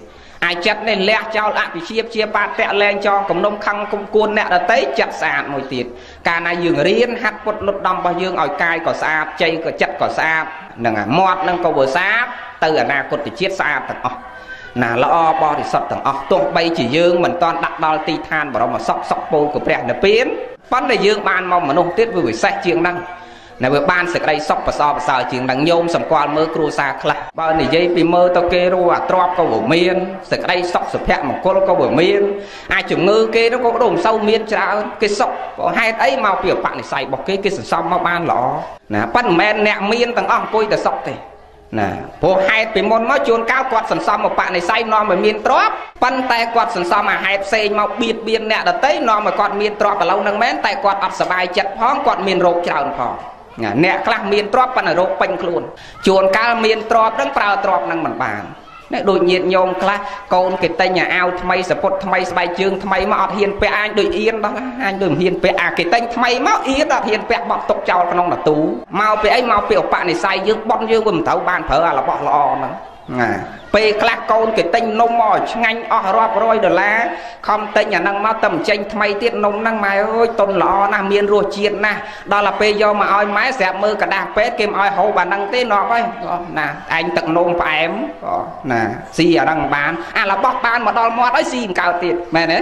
អាចិត្តនេះលះចោលអភិជាជាបាតៈលែងចងគំនុំខឹងគុំគួនអ្នកដតីចិត្តស្អាតមួយទៀតកាលណាយើងរៀនហាត់ពុតលុតដំរបស់យើងឲ្យកាយក៏ស្អាតជ័យក៏ចិត្តក៏ស្អាតនឹងអាមាត់នឹងក៏វាស្អាតទៅអនាគតជាតិស្អាតទាំងអស់ណាល្អបរិសុទ្ធទាំងអស់ទោះបីជាយើងមិនតាន់ដាក់ដល់ទីឋានបរមសុខសុខពោល của ព្រះនិព្វាន ប៉ុន្តែយើងបានមកមនុស្សទៀតវាវិសេសជាងហ្នឹងនៅវាបានសេចក្តីសុខប្រសើរប្រសើរជាងនឹងញោមសម្គាល់មើលគ្រួសារខ្លះបើនិយាយពីមើលទៅគេរੂអាទ្របក៏វាមានសេចក្តីសុខសុភមង្គលក៏វាមានអាចជំងឺគេនោះក៏ដូចមិនសូវមានច្រើនគេសុខព្រោះហេតុអីមកពីអបនិស័យរបស់គេគេសន្សំមកបានល្អណាប៉ុន្តែមិនមែនអ្នកមានទាំងអស់អង្គុយតែសុខទេ ណាព្រោះហេតុពីមុនមកជួនកាលគាត់សន្សំមកបនិស័យនាំឲ្យមានទ្រព្យប៉ុន្តែគាត់សន្សំអាហេតុផ្សេងមកបៀតបៀនអ្នកដតីនាំឲ្យគាត់មានទ្រព្យឥឡូវហ្នឹងមែនតែគាត់អត់សុបាយចិត្តផងគាត់មានរោគច្រើនផងអ្នកខ្លះមានទ្រព្យប៉ុន្តែរោគពេញខ្លួនជួនកាលមានទ្រព្យនឹងប្រើទ្រព្យនឹងមិនបាន នេះដូចញាតញោមខ្លះកូនគេតែញអាវថ្មីសពុតថ្មីស្បែកជើងថ្មីមកអត់ហ៊ានពាក់អាញដូចអៀនដល់អាញដូចមិនហ៊ានពាក់អាគេតែងថ្មីមកអៀនអត់ហ៊ានពាក់បោះទុកចោលក្នុងណាទូមកពីអីមកពីឧបនិស្ស័យយើងបន់យើងវាមិនត្រូវបានប្រើអារបស់ល្អហ្នឹង ណាពេលខ្លះកូនគេទិញនំមកឆ្ងាញ់អស់រាប់រយដុល្លារខំទិញអាហ្នឹងមកតែមិនចេញថ្មីទៀតនំហ្នឹងម៉ែអើយតុនល្អណាស់មានរសជាតិណាស់ដល់ទៅពេលយកមកឲ្យម៉ែស្រាប់មើលกระดาษពេទ្យគេមិនឲ្យហូបអាហ្នឹងទេនប់ហើយណាឯងទឹកនំផ្អែមណាស៊ីអាហ្នឹងបាន អារបស់បានមកដល់មាត់ហើយស៊ីមិនកើតទៀតមែនទេ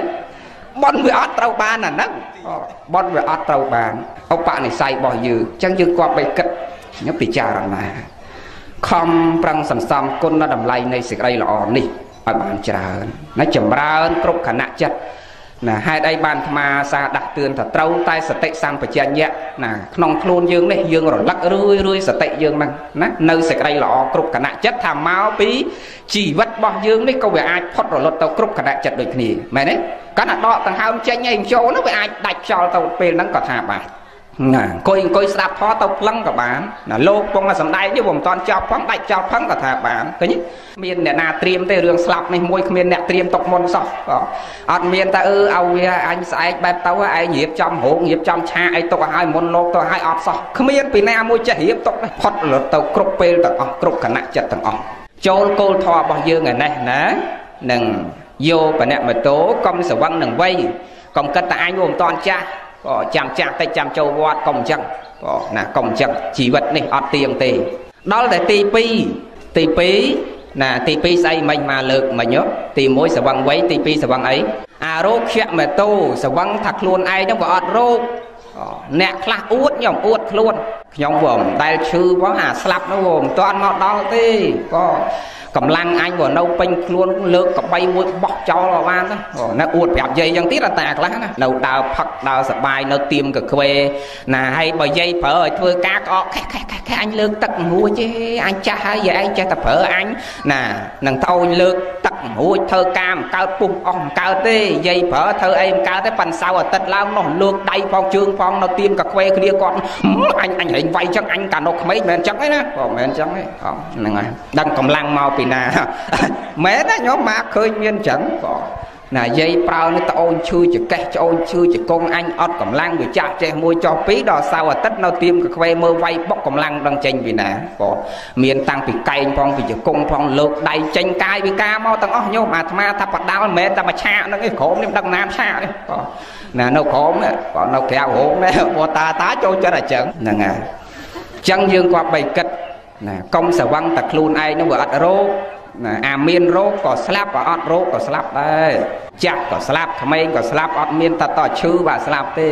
បនវាអត់ត្រូវបានអាហ្នឹងបនវាអត់ត្រូវបានឧបនិស្ស័យរបស់យើងអញ្ចឹងយើងគាត់បីគិតខ្ញុំពិចារណា ខំប្រឹងសន្សំគុណតម្លៃនៃសេចក្តីល្អនេះឲ្យបានច្រើនណាចម្រើនគ្រប់ខណៈចិត្តណាហេតុអីបានអាត្មាសាដាស់តឿនថាត្រូវតែសតិសម្បជញ្ញៈណាក្នុងខ្លួនយើងនេះយើងរលឹករឿយរឿយសតិយើងហ្នឹងណានៅសេចក្តីល្អគ្រប់គណៈចិត្តថាមកពីជីវិតរបស់យើងនេះក៏វាអាចផុតរលត់ទៅគ្រប់គណៈចិត្តដូចគ្នាមែនទេកាន់តែដកដង្ហើមចេញឯងចូលនោះវាអាចដាច់ខ្យល់ទៅពេលហ្នឹងក៏ថាបាន ណាអង្គុយអង្គុយស្ដាប់ធម៌ទៅផ្លឹងក៏បានណាលោកពងតែសំដែងនេះវាមិនតាន់ចប់ផងដាច់ចោលផឹងក៏ថាបានឃើញមានអ្នកណាត្រៀមទេរឿងស្លាប់នេះមួយគ្មានអ្នកត្រៀមຕົកមុនសោះអត់មានតែអឺឲ្យវាអញស្អែកបែបទៅឯងរៀបចំរោងរៀបចំឆាអីຕົកឲ្យមុនលោកទៅឲ្យអត់សោះគ្មានពីណាមួយចេះរៀបຕົកផុតរត់ទៅគ្រប់ពេលទាំងអស់គ្រប់គណៈចិត្តទាំងអស់ចូលគោលធម៌របស់យើងឯនេះណានឹងយោបនមតោកំសវឹងនឹងវៃក កុំគិតតែអញមិនតាន់ចាស់ ក៏ចាំចាស់តិចចាំចូលវត្តកុំអញ្ចឹងក៏ណាកុំអញ្ចឹងជីវិតនេះអត់ទៀងទេដល់តែទី2ទី2ណាទី2ស្អីមិនមកលើកមិញទី1សវឹងវ័យទី2សវឹងអីអារោគខ្យមេតោសវឹងថាខ្លួនឯងហ្នឹងវាអត់រោគអ្នកខ្លះអួតខ្ញុំអួតខ្លួនខ្ញុំវាមិនដែលឈឺផងអាស្លាប់នោះមិនទាន់មកដល់ទេក៏ កម្លាំងអញក៏នៅពេញខ្លួនលើកកបីមួយបោះចោលក៏បានណានៅអួតប្រាប់យាយអញ្ចឹងទៀតតាខ្លះណានៅដើរផឹកដើរសបាយនៅទៀមកខ្វេណាហើយបើយាយប្រើឲ្យធ្វើការក្អកខេះខេះខេះខេះអញលើកទឹករួចទេអញចាស់ហើយយាយឯងចេះតែប្រើអញណានឹងត្អូនលើកទឹករួចធ្វើការមិនកើតពុះអស់មិនកើតទេយាយប្រើធ្វើអីមិនកើតទេប៉ាន់សៅអាទិត្យឡើងនោះលើកដៃផងជើងផងនៅទៀមកខ្វេគ្នាគាត់អញអញរែងវាយអញ្ចឹងអញកាលនៅក្មេងមិនមែនអញ្ចឹងទេណាក៏មិនមែនអញ្ចឹងទេហ្នឹងហើយដឹងកម្លាំងមកពីណាមែនណាញោមមកឃើញមានអញ្ចឹងក៏ណាយាយប្រើនេះត្អូនឈឺចកេះច្អូនឈឺចកងអញអត់កម្លាំងវាចាស់ចេះមួយចោះពីរដល់សៅអាទិត្យនៅទៀមកខ្វេមើលវាយបុកកម្លាំងដឹងចេញពីណាក៏មានតាំងពីកែងផងពីចកងផងលើកដៃចេញកាយវិការមកទាំងអស់ញោមអាត្មាថាបដាល់មិនមែនតែមួយឆាកហ្នឹងឯងក្រុមនេះមិនដឹងណាមឆាកនេះក៏ណានៅក្រុមក៏នៅក្រៅរោងដែរបើតាតាចូលចិត្តអញ្ចឹងហ្នឹងហើយអញ្ចឹងយើងគាត់បីគិត ណាកុំស្រវឹងតែខ្លួនឯងនឹងវាអត់រោគណាអាមានរោគក៏ស្លាប់ក៏អត់រោគក៏ស្លាប់ដែរ ចាស់ក៏ស្លាប់ក្មេងក៏ស្លាប់អត់មានតតឈឺបាទស្លាប់ទេ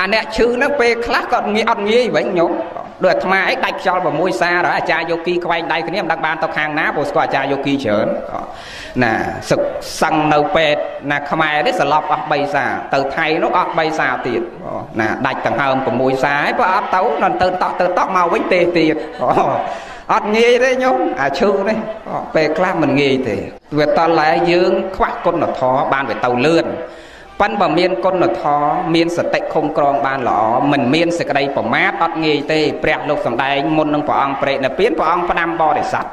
អាអ្នកឈឺហ្នឹងពេលខ្លះក៏ងាយអត់ងាយវិញញោមដូចអាត្មាអីដាច់ខ្យល់6សារហើយអាចារ្យយោគីខ្វែងដៃគ្នាមិនដឹងបានទៅខាងណាព្រោះស្គាល់អាចារ្យយោគីច្រើនណាសឹកសឹងនៅពេទ្យណាខ្មែរនេះសន្លប់អស់3សារទៅថៃនោះអស់3សារទៀតណាដាច់ដង្ហើម6សារហើយបើអត់ទៅដល់ទៅតោះទៅតោះមកវិញទេទៀតអ ត់ងាយទេញោមអាឈឺនេះពេលខ្លះមិនងាយទេវាតឡែយើងខ្វះគុណធម៌បានវាទៅលឿនប៉ិនបើមានគុណធម៌មានសតិឃុំក្រងបានល្អមិនមានសេចក្តីប្រមាទអត់ងាយទេព្រះលោកសំដែងមុននឹងព្រះអង្គប្រេតនិព្វានព្រះអង្គផ្ដាំបរិស័ទ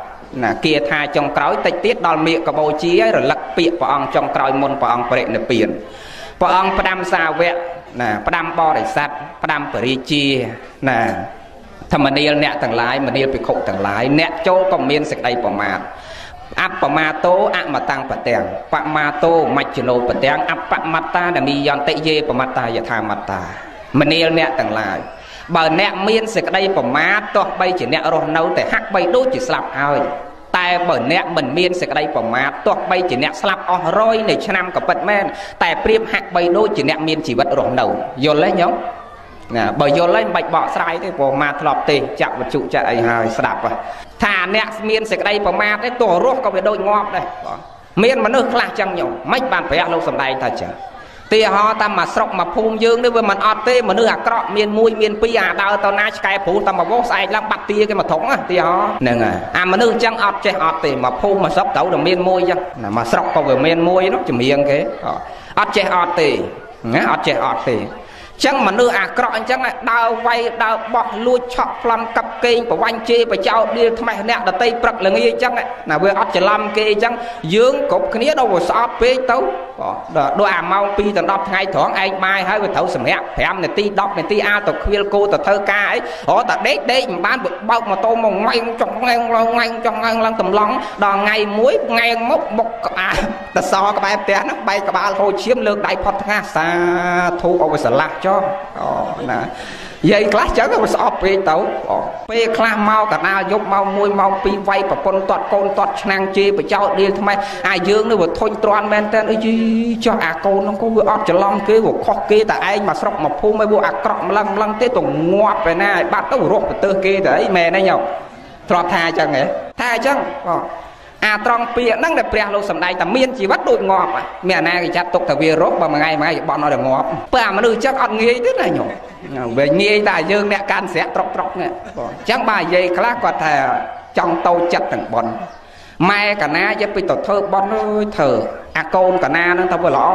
ណាគាថាចុងក្រោយតិចទៀតដល់មេកបោជាហើយរលឹកពាក្យព្រះអង្គចុងក្រោយមុនព្រះអង្គប្រេតនិព្វានព្រះអង្គផ្ដាំសាវកណាផ្ដាំបរិស័ទផ្ដាំបរិជាណា ធម្មនាលអ្នកទាំងឡាយមនាលភិក្ខុទាំងឡាយអ្នកចូលក៏មានសេចក្តីប្រមាទអបមាតោអមតាំងបទាំងបមាតោមជ្ជនោបទាំងអបមត្តានមីយន្តិយេបមត្តាយថាមត្តា មនាលអ្នកទាំងឡាយបើអ្នកមានសេចក្តីប្រមាទទោះបីជាអ្នករស់នៅតែហាក់បីដូចជាស្លាប់ហើយតែបើអ្នកមិនមានសេចក្តីប្រមាទទោះបីជាអ្នកស្លាប់អស់រយនៃឆ្នាំក៏ពិតមែនតែប្រៀបហាក់បីដូចជាអ្នកមានជីវិតរស់នៅយល់ទេញោម ណាបើយល់ហើយមិនបាច់បកស្រាយទេព្រោះមកធ្លាប់ទេចាក់វត្ថុចាក់អីហើយស្ដាប់ថាអ្នកមានសេចក្តីប្រមាទទេទោះរស់ក៏វាដូចងាប់ដែរបងមានមនុស្សខ្លះចឹងញោមមិនបានព្រះលោកសំដែងថាចឹងទីហោតាមមកស្រុកមកភូមិយើងនេះវាមិនអត់ទេមនុស្សអាក្រក់មានមួយមានពីរអាដើរទៅណាឆ្កែព្រូតាមមកវោស្អែកឡើងបាត់ទាគេមកធំទីហោហ្នឹងហើយអាមនុស្សអញ្ចឹងអត់ចេះអត់ទេមកភូមិមកស្រុកត្រូវតែមានមួយអញ្ចឹងមកស្រុកក៏វាមានមួយនោះចម្រៀងគេអត់ចេះអត់ទេណាអត់ចេះអត់ទេ ចឹងមនុស្សអាក្រក់អញ្ចឹងដើរវាយដើរបោះលួចឆក់ប្លន់កាប់កេងប្រវាញ់ជេរបចោតដៀលថ្មេះអ្នកដតីព្រឹកល្ងាអញ្ចឹងណាវាអត់ច្រឡំគេអញ្ចឹងយើងគ្រប់គ្នាដល់វាស្អប់ពេកទៅដូចអាម៉ោង2ដល់10ថ្ងៃត្រង់ឯងបាយហើយវាត្រូវសម្រាក5នាទី10នាទីអាទៅខ្វៀលគោទៅធ្វើការអីរត់តែដេកដេកមិនបានបើកម៉ូតូមកងាយងចង់ងាយងឡើងងាយងចង់ងាយងឡើងតម្លង់ដល់ថ្ងៃមួយងាយងមកបុកក្បាលតសក្បែរផ្ទះហ្នឹងបែកក្បាលហូរឈាមលើកដៃផុតថ្ងាសសាធូបអវស្រឡះចុះអូណាយាយខ្លះចឹងវាស្អប់ពេកទៅពេលខ្លះមកកដាលយប់មក1ម៉ោង2វាយប្រពន្ធទាត់កូនទាត់ឆ្នាំងជេរបចោតដៀលថ្មីអាយើងនេះវាធុញទ្រាន់មែនតើអីជីចោះអាកូនហ្នឹងក៏វាអត់ច្រឡំគេវាខុសគេតែឯងមកស្រុកមកភូមិឲ្យវាអាក្រក់ម្លឹងម្លឹងទេទៅងាប់ឯណាឲ្យបាត់ទៅរស់ប្រទើសគេទៅអីមែនទេញោមទ្រាប់ថាអញ្ចឹងហ៎ថាអញ្ចឹងបង អាត្រង់ពាក្យហ្នឹងដែលព្រះលោកសំដែងតែមានជីវិតដូចងាប់មានអាណាគេចាត់ទុកថាវារស់បើមួយថ្ងៃមួយថ្ងៃបន់អត់ងាប់បើអាមនុស្សចឹងអត់ងាយទេណាញោមវាងាយតែយើងអ្នកកាន់ស្រាក់ត្រុកត្រុកហ្នឹងបងអញ្ចឹងបើនិយាយខ្លះគាត់ថាចង់តូចចិត្តទាំងបន់ម៉ែកណាយកពីទៅធ្វើបន់អើយធ្វើអាកូនកណាហ្នឹងទៅវាល្អ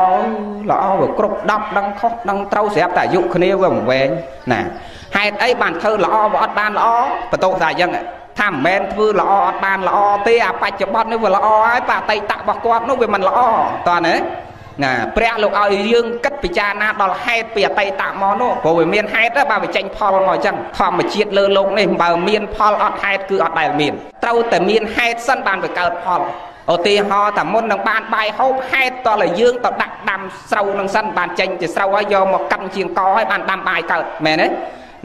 ល្អវាគ្រប់10ដឹងខុសដឹងត្រូវស្រាប់តែអាយុគ្នាវាមិនវែងណាហេតុអីបានធ្វើល្អវាអត់បានល្អបន្ទោសថាអញ្ចឹង ថាមិនមែនធ្វើល្អអត់បានល្អទេអាបច្ចុប្បន្ននេះវាល្អហើយបើអតីតរបស់គាត់នោះវាមិនល្អតើណាណាព្រះលោកឲ្យយើងគិតពិចារណាដល់ហេតុពីអតីតមកនោះព្រោះវាមានហេតុដែរបើវាចេញផលមកអញ្ចឹងធម្មជាតិលើលោកនេះបើមានផលអត់ហេតុគឺអត់ដែលមានត្រូវតែមានហេតុសិនបានវាកើតផលឧទាហរណ៍តែមុននឹងបានបាយហូបហេតុតតែយើងទៅដាក់ដាំស្រូវនឹងសិនបានចេញជាស្រូវហើយយកមកកិនជាងកហើយបានដាំបាយកើតមែនទេ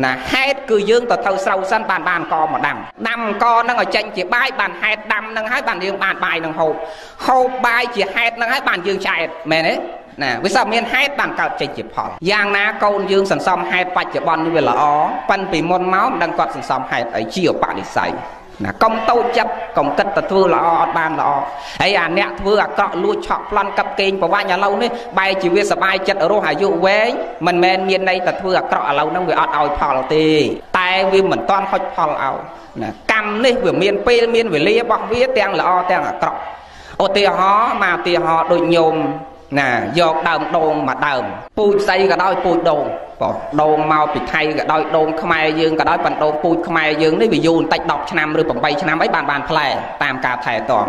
ណាហេតុគឺយើងទៅទៅស្រូវសិនបានបានកមកដាំដាំកនឹងឲ្យចេញជាបាយបានហេតុដាំនឹងហើយបានយើងបានបាយនឹងហូបហូបបាយជាហេតុនឹងហើយបានយើងឆ្អែតមែនទេណាវាសពមានហេតុបានកើតចេញជាផលយ៉ាងណាកូនយើងសន្សំហេតុបច្ចុប្បន្ននេះវាល្អប៉ិនពីមុនមកមិនដឹងគាត់សន្សំហេតុអីជាឧបនិស្ស័យ ណាកុំតូចចិត្តកុំគិតទៅធ្វើល្អអត់បានល្អហើយអាអ្នកធ្វើអាក្រក់លួចឆក់ប្លន់កັບកេងប្រវាញ់ឥឡូវនេះបែរជាវាសបាយចិត្តរស់អាយុវែងមិនមែនមានន័យតែធ្វើអាក្រក់ឥឡូវហ្នឹងវាអត់ឲ្យផលទេ តែវាមិនតាន់ហុចផលឲ្យណាកម្មនេះវាមានពេលមានវេលារបស់វាទាំងល្អទាំងអាក្រក់ឧទាហរណ៍មកឧទាហរណ៍ដូចញោម ណាយកដើមដូងមកដើមពូជស្អីក៏ដោយពូជដូងបងដូងមកពីថៃក៏ដោយដូងខ្មែរយើងក៏ដោយប៉ុន្តែដូងពូជខ្មែរយើងនេះវាយូរបន្តិច10ឆ្នាំឬ8ឆ្នាំអីបានបានផ្លែតាមការថែទាំ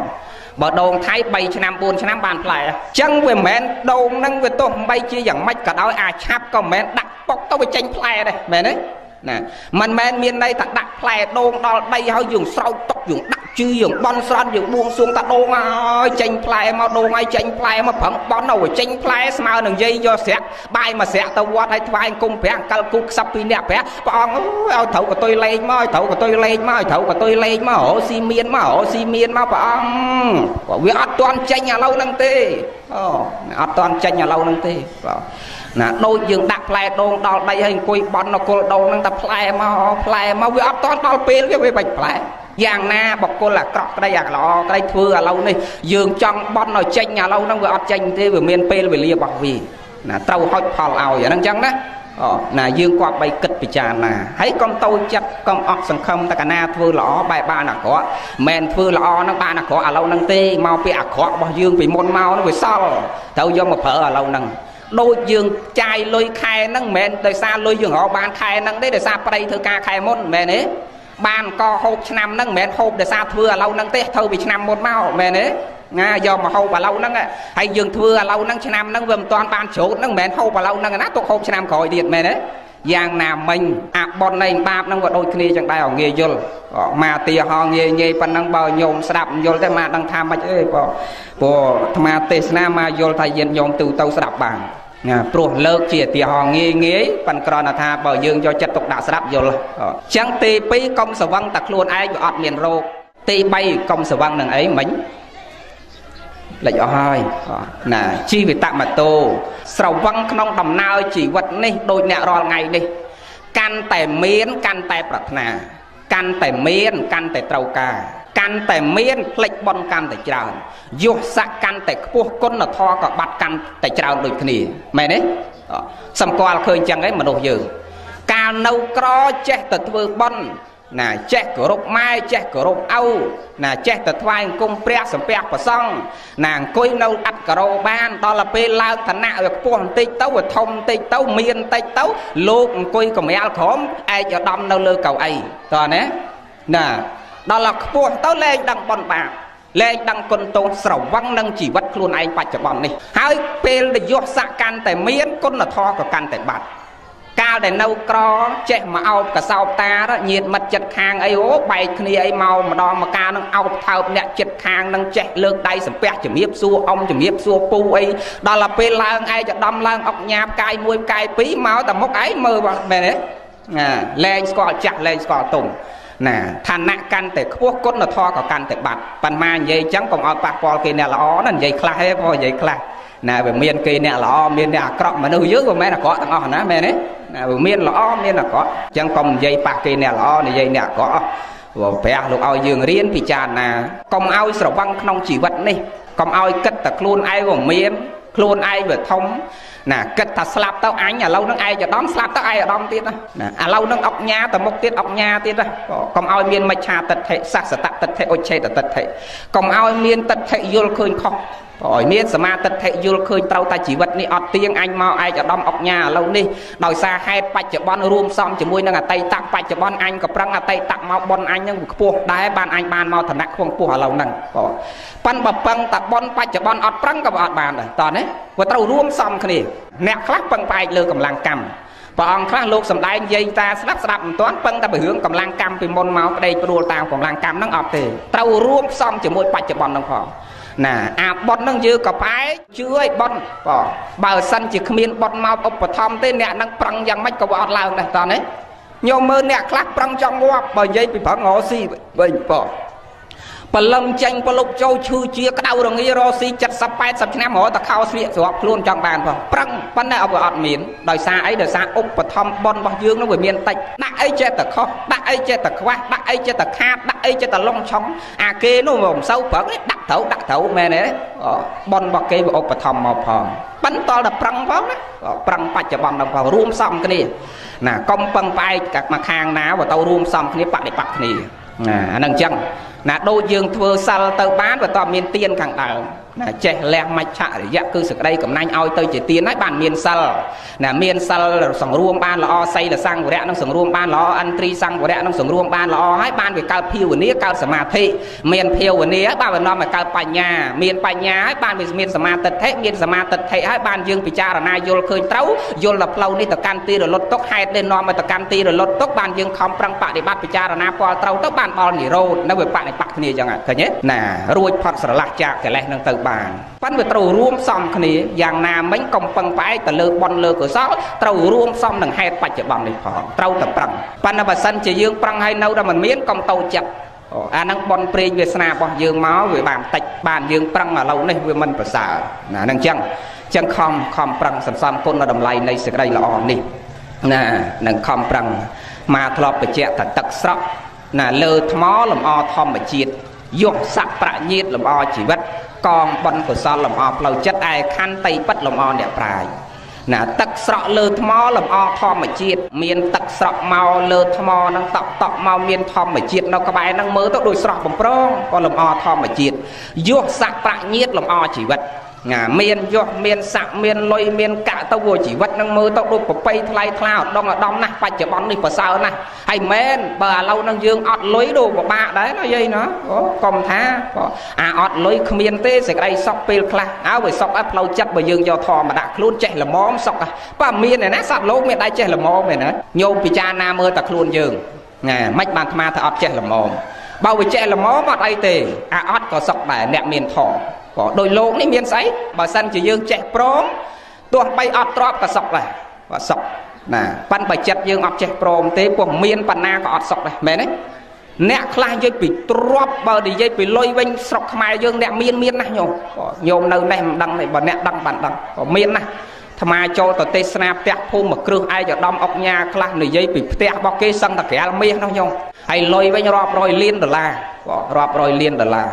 បើដូងថៃ3ឆ្នាំ4ឆ្នាំបានផ្លែអញ្ចឹងវាមិនមែនដូងហ្នឹងវាទោះបីជាយ៉ាងម៉េចក៏ដោយអាចឆាប់ក៏មិនមែនដាក់ពុកទៅវាចេញផ្លែដែរមែនទេ ណាមិនមែនមានន័យថាដាក់ផ្លែដូងដល់ដីហើយយើងស្រោចទុកយើងដាក់ជឿយើងបន់ស្រន់យើងបួងសួងតាដូងហើយចេញផ្លែមកដូងហើយចេញផ្លែមកប្រឹងបន់ទៅចេញផ្លែស្មើនឹងយាយយកស្រាក់បាយមកស្រាក់ទៅវត្តហើយថ្វាយអង្គមប្រាំងកលគូខ្សឹបពីអ្នកប្រាំងព្រះអង្គឲ្យត្រូវកតុយលេងមកឲ្យត្រូវកតុយលេងមកឲ្យត្រូវកតុយលេងមកអូស៊ីមានមកអូស៊ីមានមកព្រះអង្គវាអត់ទាន់ចេញឥឡូវហ្នឹងទេអូអត់ទាន់ចេញឥឡូវហ្នឹងទេបាទ ណាដូចយើងដាក់ផ្លែដូងដល់ដីហើយអង្គុយបន់នៅគល់ដូងហ្នឹងតែផ្លែមកផ្លែមកវាអត់តដល់ពេលវាវាបាច់ផ្លែយ៉ាងណាបកគលអាក្រក់ក្តីអាល្អក្តីធ្វើឥឡូវនេះយើងចង់បន់ឲ្យចេញឥឡូវហ្នឹងវាអត់ចេញទេវាមានពេលវេលារបស់វាណាត្រូវហុចផលឲ្យអាហ្នឹងចឹងណាអូណាយើងគាត់បីគិតពិចារណាហើយកុំតូចចិត្តកុំអស់សង្ឃឹមតែកណាធ្វើល្អបែបបានអាក្រក់មិនធ្វើល្អហ្នឹងបានអាក្រក់ឥឡូវហ្នឹងទេមកពីអាក្រក់របស់យើងពីមុនមកហ្នឹងវាសល់ត្រូវយកមកប្រើឥឡូវហ្នឹង ដូចយើងចាយលុយខែហ្នឹងមិនមែនដោយសារលុយយើងរកបានខែហ្នឹងទេដោយសារប្តីធ្វើការខែមុនមិនមែនទេបានកហូបឆ្នាំហ្នឹងមិនមែនហូបដោយសារធ្វើឥឡូវហ្នឹងទេធ្វើពីឆ្នាំមុនមកមែនទេណាយកមកហូបឥឡូវហ្នឹងហើយយើងធ្វើឥឡូវហ្នឹងឆ្នាំហ្នឹងវាមិនទាន់បានច្រូតហ្នឹងមិនមែនហូបឥឡូវហ្នឹងណាទុកហូបឆ្នាំក្រោយទៀតមែនទេយ៉ាងណាមិញអាបននៃបាបហ្នឹងក៏ដូចគ្នាចឹងដែរឲ្យងាយយល់មកទីហងងាយងាយប៉ុណ្ណឹងបើញោមស្ដាប់យល់ទេមកដឹងថាមិនអីបើព្រោះអាត្មាទេសនាមកយល់ថាយានញោមទូទៅស្ដាប់បាន ណាព្រោះលើកជាឧទាហរណ៍ងាយងាយប៉ិនក្រណថាបើយើងយកចិត្តទុកដាក់ស្ដាប់យល់អញ្ចឹងទី2កុំស្វឹងតែខ្លួនឯងវាអត់មានរោគទី3កុំស្វឹងនឹងអីមិញលិចអស់ហើយណាជីវិតមតោស្រវឹងក្នុងដំណើរជីវិតនេះដូចអ្នករាល់ថ្ងៃនេះ កាន់តែមានកាន់តែប្រាថ្នា កាន់តែមានកាន់តែត្រូវការកាន់តែមានផ្លេចបនកាន់តែច្រើនយុស័កកាន់តែខ្ពស់គុណធម៌ក៏បាត់កាន់តែច្រើនដូចគ្នាមែនទេសម្គាល់ឃើញចឹងឯងមនុស្សយើងកាលនៅក្រចេះតែធ្វើបន់ ណាចេះគោរពម៉ែចេះគោរពឪណាចេះតែថ្វាយអង្គមព្រះសំពះប្រសង់ណាអង្គុយនៅអត្តករោបានដល់ពេលឡើងឋានៈវាខ្ពស់បន្តិចទៅវាធំបន្តិចទៅមានបន្តិចទៅលោកអង្គុយកម្រាលក្រមឯកឧត្តមនៅលើកៅអីតើណាណាដល់តែខ្ពស់ទៅលែងដឹងបនបាបលែងដឹងគុណទោសស្រវឹងនឹងជីវិតខ្លួនឯងបច្ចុប្បន្ននេះហើយពេលដែលយសស័កកាន់តែមានគុណធម៌ក៏កាន់តែបាត់ កាលដែលនៅក្រចេះមកអោបកសោបតាញាតមិត្តចិត្តខាងអីអូបែកគ្នាអីមកម្ដងមកកានឹងអោបថើបអ្នកចិត្តខាងនឹងចេះលើកដៃសំពះជំរាបសួរអ៊ំជំរាបសួរពូអីដល់ទៅពេលឡើងឯកដំឡើងអុកញ៉ាបកាយមួយកាយពីរមកតែមុខឯងមើលមែនទេណាលែងស្គាល់ចាស់លែងស្គាល់ទុំណាឋានៈកាន់តែខ្ពស់គុណធម៌ក៏កាន់តែបាត់ប៉ុន្មាននិយាយចឹងកុំឲ្យប៉ះពាល់គេអ្នកល្អណានិយាយខ្លះទេព្រោះនិយាយខ្លះ ណាវាមានគេអ្នកល្អមានអ្នកអាក្រក់មនុស្សយើងក៏មិនអាក្រក់ទាំងអស់ណាមែនទេណាវាមានល្អមានអាក្រក់អញ្ចឹងកុំនិយាយប៉ះគេអ្នកល្អនិយាយអ្នកអាក្រក់ព្រោះព្រះលោកឲ្យយើងរៀនពិចារណាកុំឲ្យស្រវឹងក្នុងជីវិតនេះកុំឲ្យគិតតែខ្លួនឯងវាមានខ្លួនឯងវាធំណាគិតថាស្លាប់ទៅអញឥឡូវនឹងឯកឧត្តមស្លាប់ទៅឯកឧត្តមទៀតណាឥឡូវនឹងអុកញ៉ាទៅមុខទៀតអុកញ៉ាទៀតណាកុំឲ្យមានមច្ឆាទិដ្ឋិសស្សតទិដ្ឋិអុច្ឆេតទិដ្ឋិកុំឲ្យមានទិដ្ឋិយល់ឃើញខុសឲ្យមានសមាទិដ្ឋិយល់ឃើញត្រូវតែជីវិតនេះអត់ទៀងអញមកឯកឧត្តមអុកញ៉ាឥឡូវនេះដោយសារហេតុបច្ចុប្បន្នរួមផ្សំជាមួយនឹងអតីតបច្ចុប្បន្នអញក៏ប្រឹងអតីតមកប៉ុនអញនឹងខ្ពស់ដែរបានអញបានមកឋានៈខ្ពង់ខ្ពស់ឥឡូវហ្នឹងបងប៉ិនបើពឹងតែប៉ុនបច្ចុប្បន្នអត់ប្រឹងក៏អត់បានដែរតោះណាវាត្រូវរួមផ្សំគ្នាអ្នកខ្លះពឹងផ្អែកលើកម្លាំងកម្មព្រះអង្គខ្លះលោកសំដែងយាយតាស្ដាប់ស្ដាប់មិនទាន់ពឹងតែពីរឿងកម្លាំងកម្មពីមុនមកក្តីព្រួលតាមកម្លាំងកម្មហ្នឹងអត់ទេត្រូវរួមផ្សំជាមួយបច្ចុប្បន្នហ្នឹងផង ណាអាប៉ុនហ្នឹងយើងក៏ប្រែជឿឲ្យប៉ុនបងបើសិនជាគ្មានប៉ុនមកឧបត្ថម្ភទេអ្នកនឹងប្រឹងយ៉ាងម៉េចក៏វាអត់ឡើងដែរតើណាញោមមើលអ្នកខ្លះប្រឹងចង់ងាប់បើនិយាយពីប្រឹងរកស៊ីវិញបង បលឹងចេញប្រលុកចូលឈឺជាក្តៅរងារស៊ី70 80ឆ្នាំរហូតតខោស្លៀកស្របខ្លួនចង់បានផងប្រឹងប៉ុន្តែអត់មានដោយសារអីដោយសារឧបត្ថម្ភបនរបស់យើងនោះវាមានតិចដាក់អីចេះតែខុសដាក់អីចេះតែខ្វះដាក់អីចេះតែខាតដាក់អីចេះតែលងឆុងអាគេនោះមិនសូវប្រឹងដាក់ត្រូវដាក់ត្រូវមែនទេបនរបស់គេវាឧបត្ថម្ភមកផងប៉ិនតល់តែប្រឹងផងណាប្រឹងបច្ចុប្បន្នដល់ផងរួមសំគ្នាណាកុំពឹងផ្អែកកាក់មកខាងណាបើទៅរួមសំគ្នាបដិបត្តិគ្នា ណាអានឹងអញ្ចឹងណាដូចយើងធ្វើសិលទៅបានបើតើមានទៀនខាងដើម ណាចេះលះមច្ឆរិយៈគឺសក្តីកំណាញ់ឲ្យទៅជាទៀនហើយបានមានសិលណាមានសិលសង្រួមបានល្អសីលសង្វរៈនឹងសង្រួមបានល្អអន្ត្រីសង្វរៈនឹងសង្រួមបានល្អហើយបានវាកើតភាវនាកើតសមាធិមានភាវនាហើយបានវានាំឲ្យកើតបញ្ញាមានបញ្ញាហើយបានវាមានសមាទិដ្ឋិមានសមាទិដ្ឋិហើយបានយើងពិចារណាយល់ឃើញត្រូវយល់ដល់ផ្លូវនេះទៅកាន់ទីរលត់ទុកហេតុដែលនាំឲ្យទៅកាន់ទីរលត់ទុកបានយើងខំប្រឹងបដិបត្តិពិចារណាពលត្រូវទៅបានដល់និរោធនៅវាបដិបត្តិគ្នាអញ្ចឹងឃើញទេណារួចផុតស្រឡះចាកកិលេសនឹងទៅបានប៉ិនវាត្រូវរួមផ្សំគ្នាយ៉ាងណាមិញកុំពឹងផ្អែកទៅលើបនលើកុសលត្រូវរួមផ្សំនឹងហេតុបច្ចុប្បន្ននេះផងត្រូវតែប្រឹងប៉ិនបើសិនជាយើងប្រឹងឲ្យនៅតែមិនមានកុំតូចចិត្តអានឹងបនព្រេងវាសនារបស់យើងមកវាបានតិចបានយើងប្រឹងឥឡូវនេះវាមិនប្រសើរណានឹងអញ្ចឹងចឹងខំខំប្រឹងសន្សំគុណនៅតម្លៃនៃសេចក្តីល្អនេះណានឹងខំប្រឹងមកធ្លាប់បញ្ជាក់ថាទឹកស្រក់ណាលើថ្មលំអធម្មជាតិ យកស័កប្រញាតលំអជីវិតកងបនកុសលលំអផ្លូវចិត្តឯខន្តីពិតលំអអ្នកប្រាជ្ញណាទឹកស្រក់លើថ្មលំអធម្មជាតិមានទឹកស្រក់មកលើថ្មហ្នឹងតក់តក់មកមានធម្មជាតិនៅក្បែរហ្នឹងមើលទៅដូចស្រស់បំប្រងក៏លំអធម្មជាតិយោស័កប្រញាតលំអជីវិត ណាមានយោមានស័កមានលុយមានកាក់ទៅជីវិតនឹងមើលទៅដូចប្របីថ្លៃថ្លាឧត្តមឧត្តមណាស់បច្ចុប្បន្ននេះប្រសើរណាស់ហើយមែនបើឥឡូវនឹងយើងអត់លុយដូចពិបាកដែរណាយាយណាអូកុំថាអាអត់លុយគ្មានទេសេចក្តីសុខពេលខ្លះអើវាសុខឲ្យផ្លូវចិត្តបើយើងយកធម៌មកដាក់ខ្លួនចេះល្មមសុខបើមានឯណាសត្វលោកមានដៃចេះល្មមឯណាញោមពិចារណាមើលតែខ្លួនយើងណាមិនបានអាត្មាថាអត់ចេះល្មមបើវាចេះល្មមអត់អីទេអាអត់ក៏សុខដែរអ្នកមានធម៌ ក៏ដោយលោកនេះមានស្អីបើសិនជាយើងចេះព្រមទោះបីអត់ទ្របក៏សុខដែរក៏សុខណាប៉ិនបើចិត្តយើងអត់ចេះព្រមទេពុំមានបណ្ណាក៏អត់សុខដែរមែនទេអ្នកខ្លះនិយាយពីទ្របបើនិយាយពីលុយវិញស្រុកខ្មែរយើងអ្នកមានមានណាស់ញោមញោមនៅនេះមិនដឹងទេបើអ្នកដឹងបានដឹងក៏មានណាស់ថ្មចូលទៅទេសនាផ្ទះភូមិមកគ្រឹះឯកឧត្តមអុកញ៉ាខ្លះនិយាយពីផ្ទះរបស់គេសឹងតែក្រាលមាសនោះញោមហើយលុយវិញរាប់រយលានដុល្លាររាប់រយលានដុល្លារ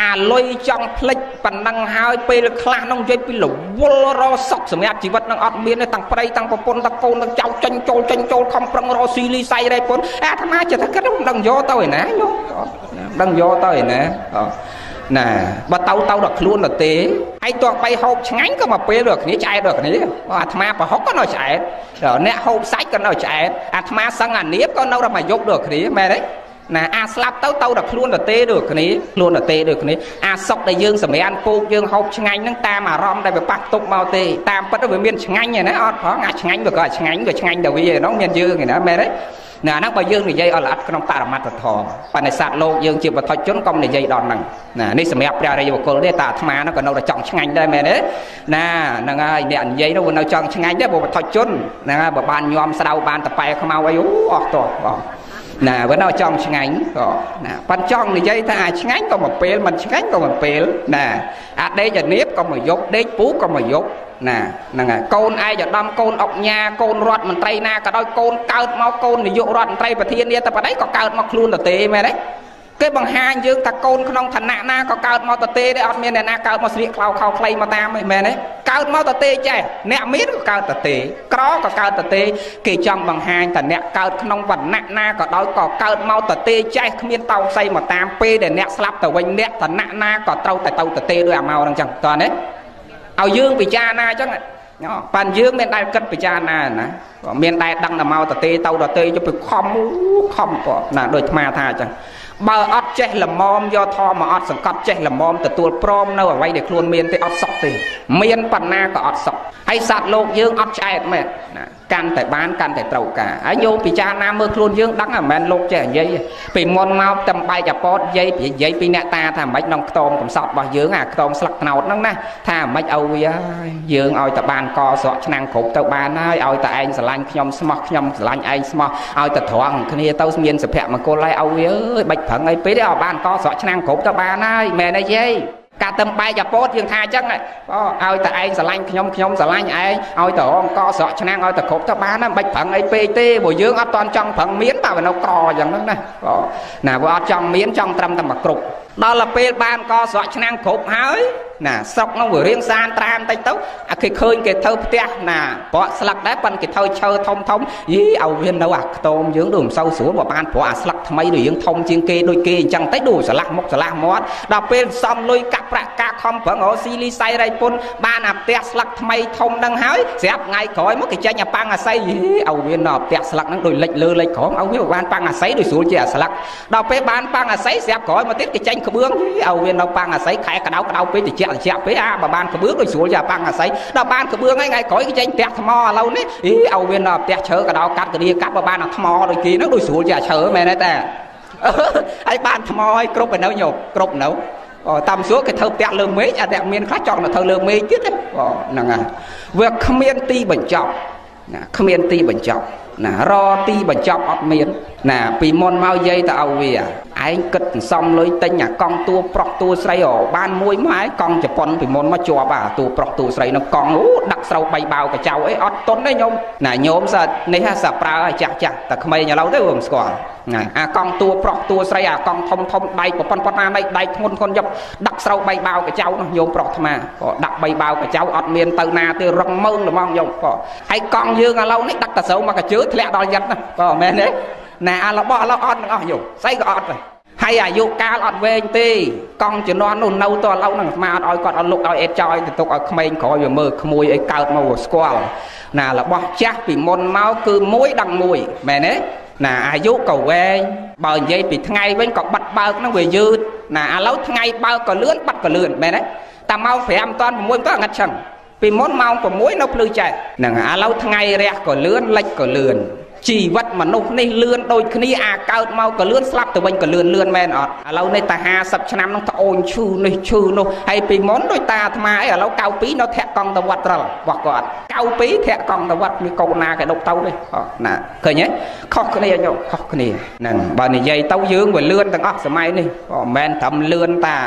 អាលុយចង់ផ្លិចប៉ុណ្ណឹងហើយពេលខ្លះនោះនិយាយពីរវល់រសុខសម្រាប់ជីវិតនឹងអត់មានទេទាំងប្រៃទាំងប្រពន្ធទាំងកូនទាំងចៅចាញ់ចូលចាញ់ចូលខំប្រឹងរកស៊ីលីសៃរៃពុនអាអាត្មាចិត្តថាគិតមិនដឹងយកទៅឯណាញោមមិនដឹងយកទៅឯណាណាបើទៅទៅដល់ខ្លួនទៅទេហើយទោះបីហូបឆ្ងាញ់ក៏មកពេលដល់គ្នាឆ្អែតដល់គ្នាអាត្មាប្រហុកក៏នៅឆ្អែតអ្នកហូបសាច់ក៏នៅឆ្អែតអាត្មាសឹងអានៀបក៏នៅរមកយកដល់គ្នាមែនទេ ណាអាស្លាប់ទៅទៅតែខ្លួនទៅទេដូចគ្នាខ្លួនទៅទេដូចគ្នាអាសុកដែលយើងសម្រានពូកយើងហូបឆ្ងាញ់ហ្នឹងតាមអារម្មណ៍ដែលវាប៉ះទប់មកទេតាមពិតវាមានឆ្ងាញ់ឯណាអត់ផងអាឆ្ងាញ់វាក៏ឆ្ងាញ់ក៏ឆ្ងាញ់ទៅវាឯនោះមានយើងឯណាមែនទេណាហ្នឹងបើយើងនិយាយអត់ល្អិតក្នុងបរមត្ថធម៌បណ្ឌិស័តលោកយើងជាវត្ថុជនកុំនិយាយដល់ហ្នឹងណានេះសម្រាប់ព្រះរាជបុគ្គលទេតាអាត្មាហ្នឹងក៏នៅតែចង់ឆ្ងាញ់ដែរមែនទេណាហ្នឹងហើយអ្នកនិយាយនោះវានៅចង់ឆ្ងាញ់ដែរព្រោះវត្ថុជនហ្នឹងហើយបើបានញោមស្ដៅបានតប៉ែខ្មៅអីអូអស់តោះបង ណាបើនៅចង់ឆ្ងាញ់ក៏ណាប៉ិនចង់និយាយថាអាឆ្ងាញ់ក៏មកពេលមិនឆ្ងាញ់ក៏មកពេលណាអាដេកអានៀបក៏មកយកដេកពូក៏មកយកណាហ្នឹងហើយកូនឯកឧត្តមកូនអុកញ៉ាកូនរដ្ឋមន្ត្រីណាក៏ដោយកូនកើតមកកូននាយករដ្ឋមន្ត្រីប្រធានាទៅប្តីក៏កើតមកខ្លួនទៅទេមែនទេ គេបង្ហាញយើងថាកូនក្នុងឋានៈណាក៏កើតមកតទេដែរអត់មានអ្នកណាកើតមកស្លៀកខ្លៅខោខ្លីមកតាមទេមែនទេកើតមកតទេចេះអ្នកមានក៏កើតតទេក្រក៏កើតតទេគេចង់បង្ហាញថាអ្នកកើតក្នុងវណ្ណៈណាក៏ដោយក៏កើតមកតទេចេះគ្មានតោស័យមកតាមពេលដែលអ្នកស្លាប់ទៅវិញអ្នកឋានៈណាក៏ត្រូវតែទៅតទេដោយអាមកហ្នឹងចឹងតើណាឲ្យយើងពិចារណាចឹងប៉ាន់យើងមានដែលគិតពិចារណាណាក៏មានដែលដឹងតែមកតទេទៅតទេទៅខំខំក៏ណាដូចអាថាអញ្ចឹង បើអត់ចេះល្មមយកធម៌មកអត់សង្កត់ចេះល្មមទទួលព្រមនៅអ្វីដែលខ្លួនមានទេអត់សុខទេមានបណ្ណាក៏អត់សុខហើយសត្វលោកយើងអត់ឆ្អែតមែនណាកាន់តែបានកាន់តែត្រូវការហើយយោពិចារណាមើលខ្លួនយើងដឹងមិនមែនលោកចេះនិយាយពីមុនមកតំបែកអពតនិយាយនិយាយពីអ្នកតាថាមិនក្នុងខ្ទមកំសត់របស់យើងអាខ្ទមស្លឹកត្នោតហ្នឹងណាថាមិនឲ្យវាយើងឲ្យតែបានកស្រក់ឆ្នាំងគ្រប់ទៅបានហើយឲ្យតែឯងស្រឡាញ់ខ្ញុំស្មោះខ្ញុំស្រឡាញ់ឯងស្មោះឲ្យតែត្រង់គ្នាទៅមានសុភមង្គលហើយឲ្យវាអើយបាច់ប្រឹងអីពេកទេឲ្យបានកស្រក់ឆ្នាំងគ្រប់ទៅបានហើយមែនទេយាយការតឹមបែកអាពតយើងថាអញ្ចឹងអូឲ្យតែឯងស្រឡាញ់ខ្ញុំខ្ញុំស្រឡាញ់ឯងឲ្យតែរងកស្រក់ឆ្នាំងឲ្យតែគ្រប់ទៅបានណាមិនបាច់ប្រឹងអីពេកទេព្រោះយើងអត់តន់ចង់ប្រឹងមានតែវានៅក្រអញ្ចឹងណាអូណាវាអត់ចង់មានចង់ត្រឹមតែមកគ្រប់ដល់ទៅពេលបានកស្រក់ឆ្នាំងគ្រប់ហើយ ណាស្រុកនោះវារៀងសានត្រានតិចទៅអាគេឃើញគេធ្វើផ្ទះណាប្រក់ស្លឹកដែរប៉ុន្តែគេធ្វើឈើធំធំយីឲ្យវានៅអាខ្ទមយើងដូចមិនសូវស្រួលបើបានប្រក់អាស្លឹកថ្មីដូចយើងធំជាងគេដូចគេអញ្ចឹងតិចដូចឆ្លាស់មុខឆ្លាស់មាត់ដល់ពេលសំលុយកាក់ប្រាក់កាខំប្រឹងរកស៊ីលីសៃរៃពុនបានអាផ្ទះស្លឹកថ្មីធំនឹងហើយស្រាប់ថ្ងៃក្រោយមកគេចេញអាប៉ាំងអាស័យយីឲ្យវានៅផ្ទះស្លឹកហ្នឹងដូចលិចលើលិចក្រោមឲ្យវាបានប៉ាំងអាស័យដូចស្រួលជាអាស្លឹកដល់ពេលបានប៉ាំងអាស័យស្រាប់ក្រោយមកទៀតគេចេញក្បឿងឲ្យវានៅប៉ាំងអាស័យខែក្តៅក្តៅពេកតិចតិចពេកអាបើបានក្បឿងដូចស្រួលជាប៉ាំងអាស័យដល់បានក្បឿងហើយថ្ងៃក្រោយគេចេញផ្ទះថ្មឥឡូវនេះអីឲ្យវានៅផ្ទះឈើកដោកាត់កលាកាត់បើបានអាថ្មដូចគេហ្នឹងដូចស្រួលជាអាឈើមែនទេតាហើយបានថ្មឲ្យគ្រប់ទៅនៅញោមគ្រប់នៅតាមសួរគេធ្វើផ្ទះលើមេឃអាតែមានខ្លះចង់ទៅធ្វើលើមេឃទៀតហ្នឹងហើយវាគ្មានទីបញ្ចប់ណាគ្មានទីបញ្ចប់ណារទីបញ្ចប់អត់មានណាពីមុនមកយាយទៅឲ្យវា ឯងគិតសន្សំលុយទិញអាកង់តួប្រុសតួស្រីអូបានមួយម៉ែកង់ជប៉ុនពីមុនមកជាប់អាតួប្រុសតួស្រីនឹងកង់អូដាក់ស្រូវបីបាវកញ្ចៅអីអត់តុនទេញោមណាញោមសានេះសាប្រើឲ្យចាស់ចាស់តែក្មេងឥឡូវទៅមិនស្គាល់ណាអាកង់តួប្រុសតួស្រីអាកង់ធំធំដៃប៉ុប៉ុនប៉ុណ្ណាណៃដៃធ្ងន់ធ្ងន់យកដាក់ស្រូវបីបាវកញ្ចៅនោះញោមប្រុសអាត្មាក៏ដាក់បីបាវកញ្ចៅអត់មានទៅណាទេរឹងមើងល្មងញោមក៏ហើយកង់យើងឥឡូវនេះដាក់តែស្រូវមកកញ្ជើធ្លាក់ដល់យិតណាក៏មែនទេ ណាអារបស់ឥឡូវអត់ទាំងអស់ញោមស្អីក៏អត់ដែរហើយអាយុកាលអត់វែងទេកង់ជំនាន់នោះនៅតឥឡូវហ្នឹងអាត្មាអត់ឲ្យគាត់អត់លុកឲ្យអេតចោយទៅទុកឲ្យក្មេងក្រោយវាមើលក្មួយអីកើតមកស្គាល់ណារបស់ចាស់ពីមុនមកគឺមួយដឹងមួយមែនទេណាអាយុក៏វែងបើនិយាយពីថ្ងៃវិញក៏បាត់បើកហ្នឹងវាយឺតណាឥឡូវថ្ងៃបើកក៏លឿនបាត់ក៏លឿនមែនទេតែម៉ោង5មិនតាន់6មិនតាន់ងាត់ឆឹងពីមុនម៉ោង6នៅភ្លឺចេះហ្នឹងឥឡូវថ្ងៃរះក៏លឿនលិចក៏លឿន ជីវិតមនុស្សនេះលឿនដូចគ្នាអាកើតមកក៏លឿនស្លាប់ទៅវិញក៏លឿនលឿនមែនអត់ឥឡូវនេះតែ50ឆ្នាំនោះត្អូនឈឺនេះឈឺនោះហើយពីមុនដូចតាអាត្មាអីឥឡូវ92នៅធាក់កង់ទៅវត្តត្រល់របស់គាត់92ធាក់កង់ទៅវត្តមានកូនណាគេដុកទៅនេះណាឃើញទេខុសគ្នាញោមខុសគ្នាហ្នឹងបើនិយាយទៅយើងវាលឿនទាំងអស់សម័យនេះក៏មិនមែនត្រឹមលឿនតា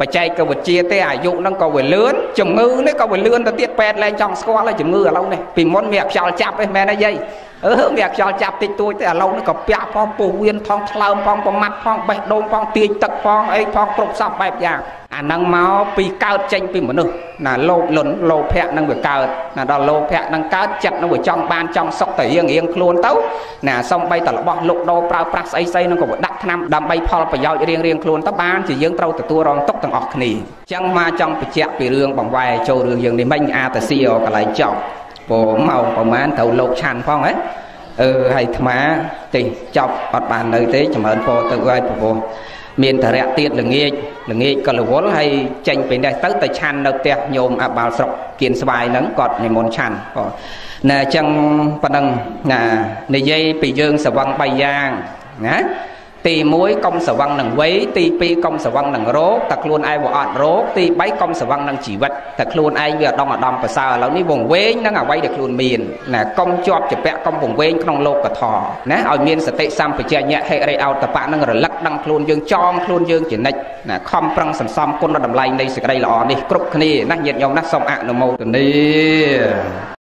បច្ចេកវិទ្យាទេអាយុហ្នឹងក៏វាលឿនជំងឺនេះក៏វាលឿនទៅទៀតពេទ្យលែងចង់ស្គាល់ហើយជំងឺឥឡូវនេះពីមុនមានខ្យល់ចាប់ឯងមែនទេយាយ អឺវាខ្យល់ចាប់តិចតួចទេឥឡូវនេះក៏ពាក់ផងពោះវៀនផងថ្លើមផងប្រមាត់ផងបេះដូងផងទាញទឹកផងអីផងគ្រប់សពបែបយ៉ាងអានឹងមកពីកើតចេញពីមនុស្សណាលោភលន់លោភៈនឹងវាកើតណាដល់លោភៈនឹងកើតចិត្តនឹងវាចង់បានចង់សុខទៅរៀងរៀងខ្លួនទៅណាសំបីតរបស់លុកដោប្រើប្រាស់ស្អីស្អីនឹងក៏វាដាក់ថ្នាំដើម្បីផលប្រយោជន៍រៀងរៀងខ្លួនទៅបានជាយើងត្រូវទទួលរងទុកទាំងអស់គ្នាអញ្ចឹងមកចង់បញ្ជាក់ពីរឿងបង្វែរចូលរឿងយើងនេះមិញអាតសៀកន្លែងចប់ ព្រោះមកប្រហែលត្រូវលោកឆាន់ផងហ៎អឺហើយអាត្មាទេចប់អត់បាននៅទេចម្រើនពរទៅហើយព្រោះមានតរៈទៀតល្ងាចល្ងាចក៏រវល់ហើយចេញពីនេះទៅទៅឆាន់នៅផ្ទះញោមអាបាល់ស្រុកគៀនស្វាយហ្នឹងគាត់និមន្តឆាន់ក៏ណែអញ្ចឹងប៉ណ្ណឹងណានិយាយពីយើងសវឹង3យ៉ាងណា ទី1កុំស្រវឹងនឹងវ័យទី2កុំស្រវឹងនឹងរោគតែខ្លួនឯងវាអត់រោគទី3កុំស្រវឹងនឹងជីវិតតែខ្លួនឯងវាអដងអដំប្រសើរឥឡូវនេះវងវែងនឹងអ្វីដែលខ្លួនមានណាកុំជាប់ជាពាក់កុំវងវែងក្នុងលោកធម៌ណាឲ្យមានសតិសម្បជញ្ញៈហិរិអោតបៈនឹងរលឹកដឹងខ្លួនយើងចងខ្លួនយើងជានិច្ចណាខំប្រឹងសន្សំគុណតម្លៃនៃសេចក្តីល្អនេះគ្រប់គ្នាណាញាតិញោមណាសូមអនុមោទនា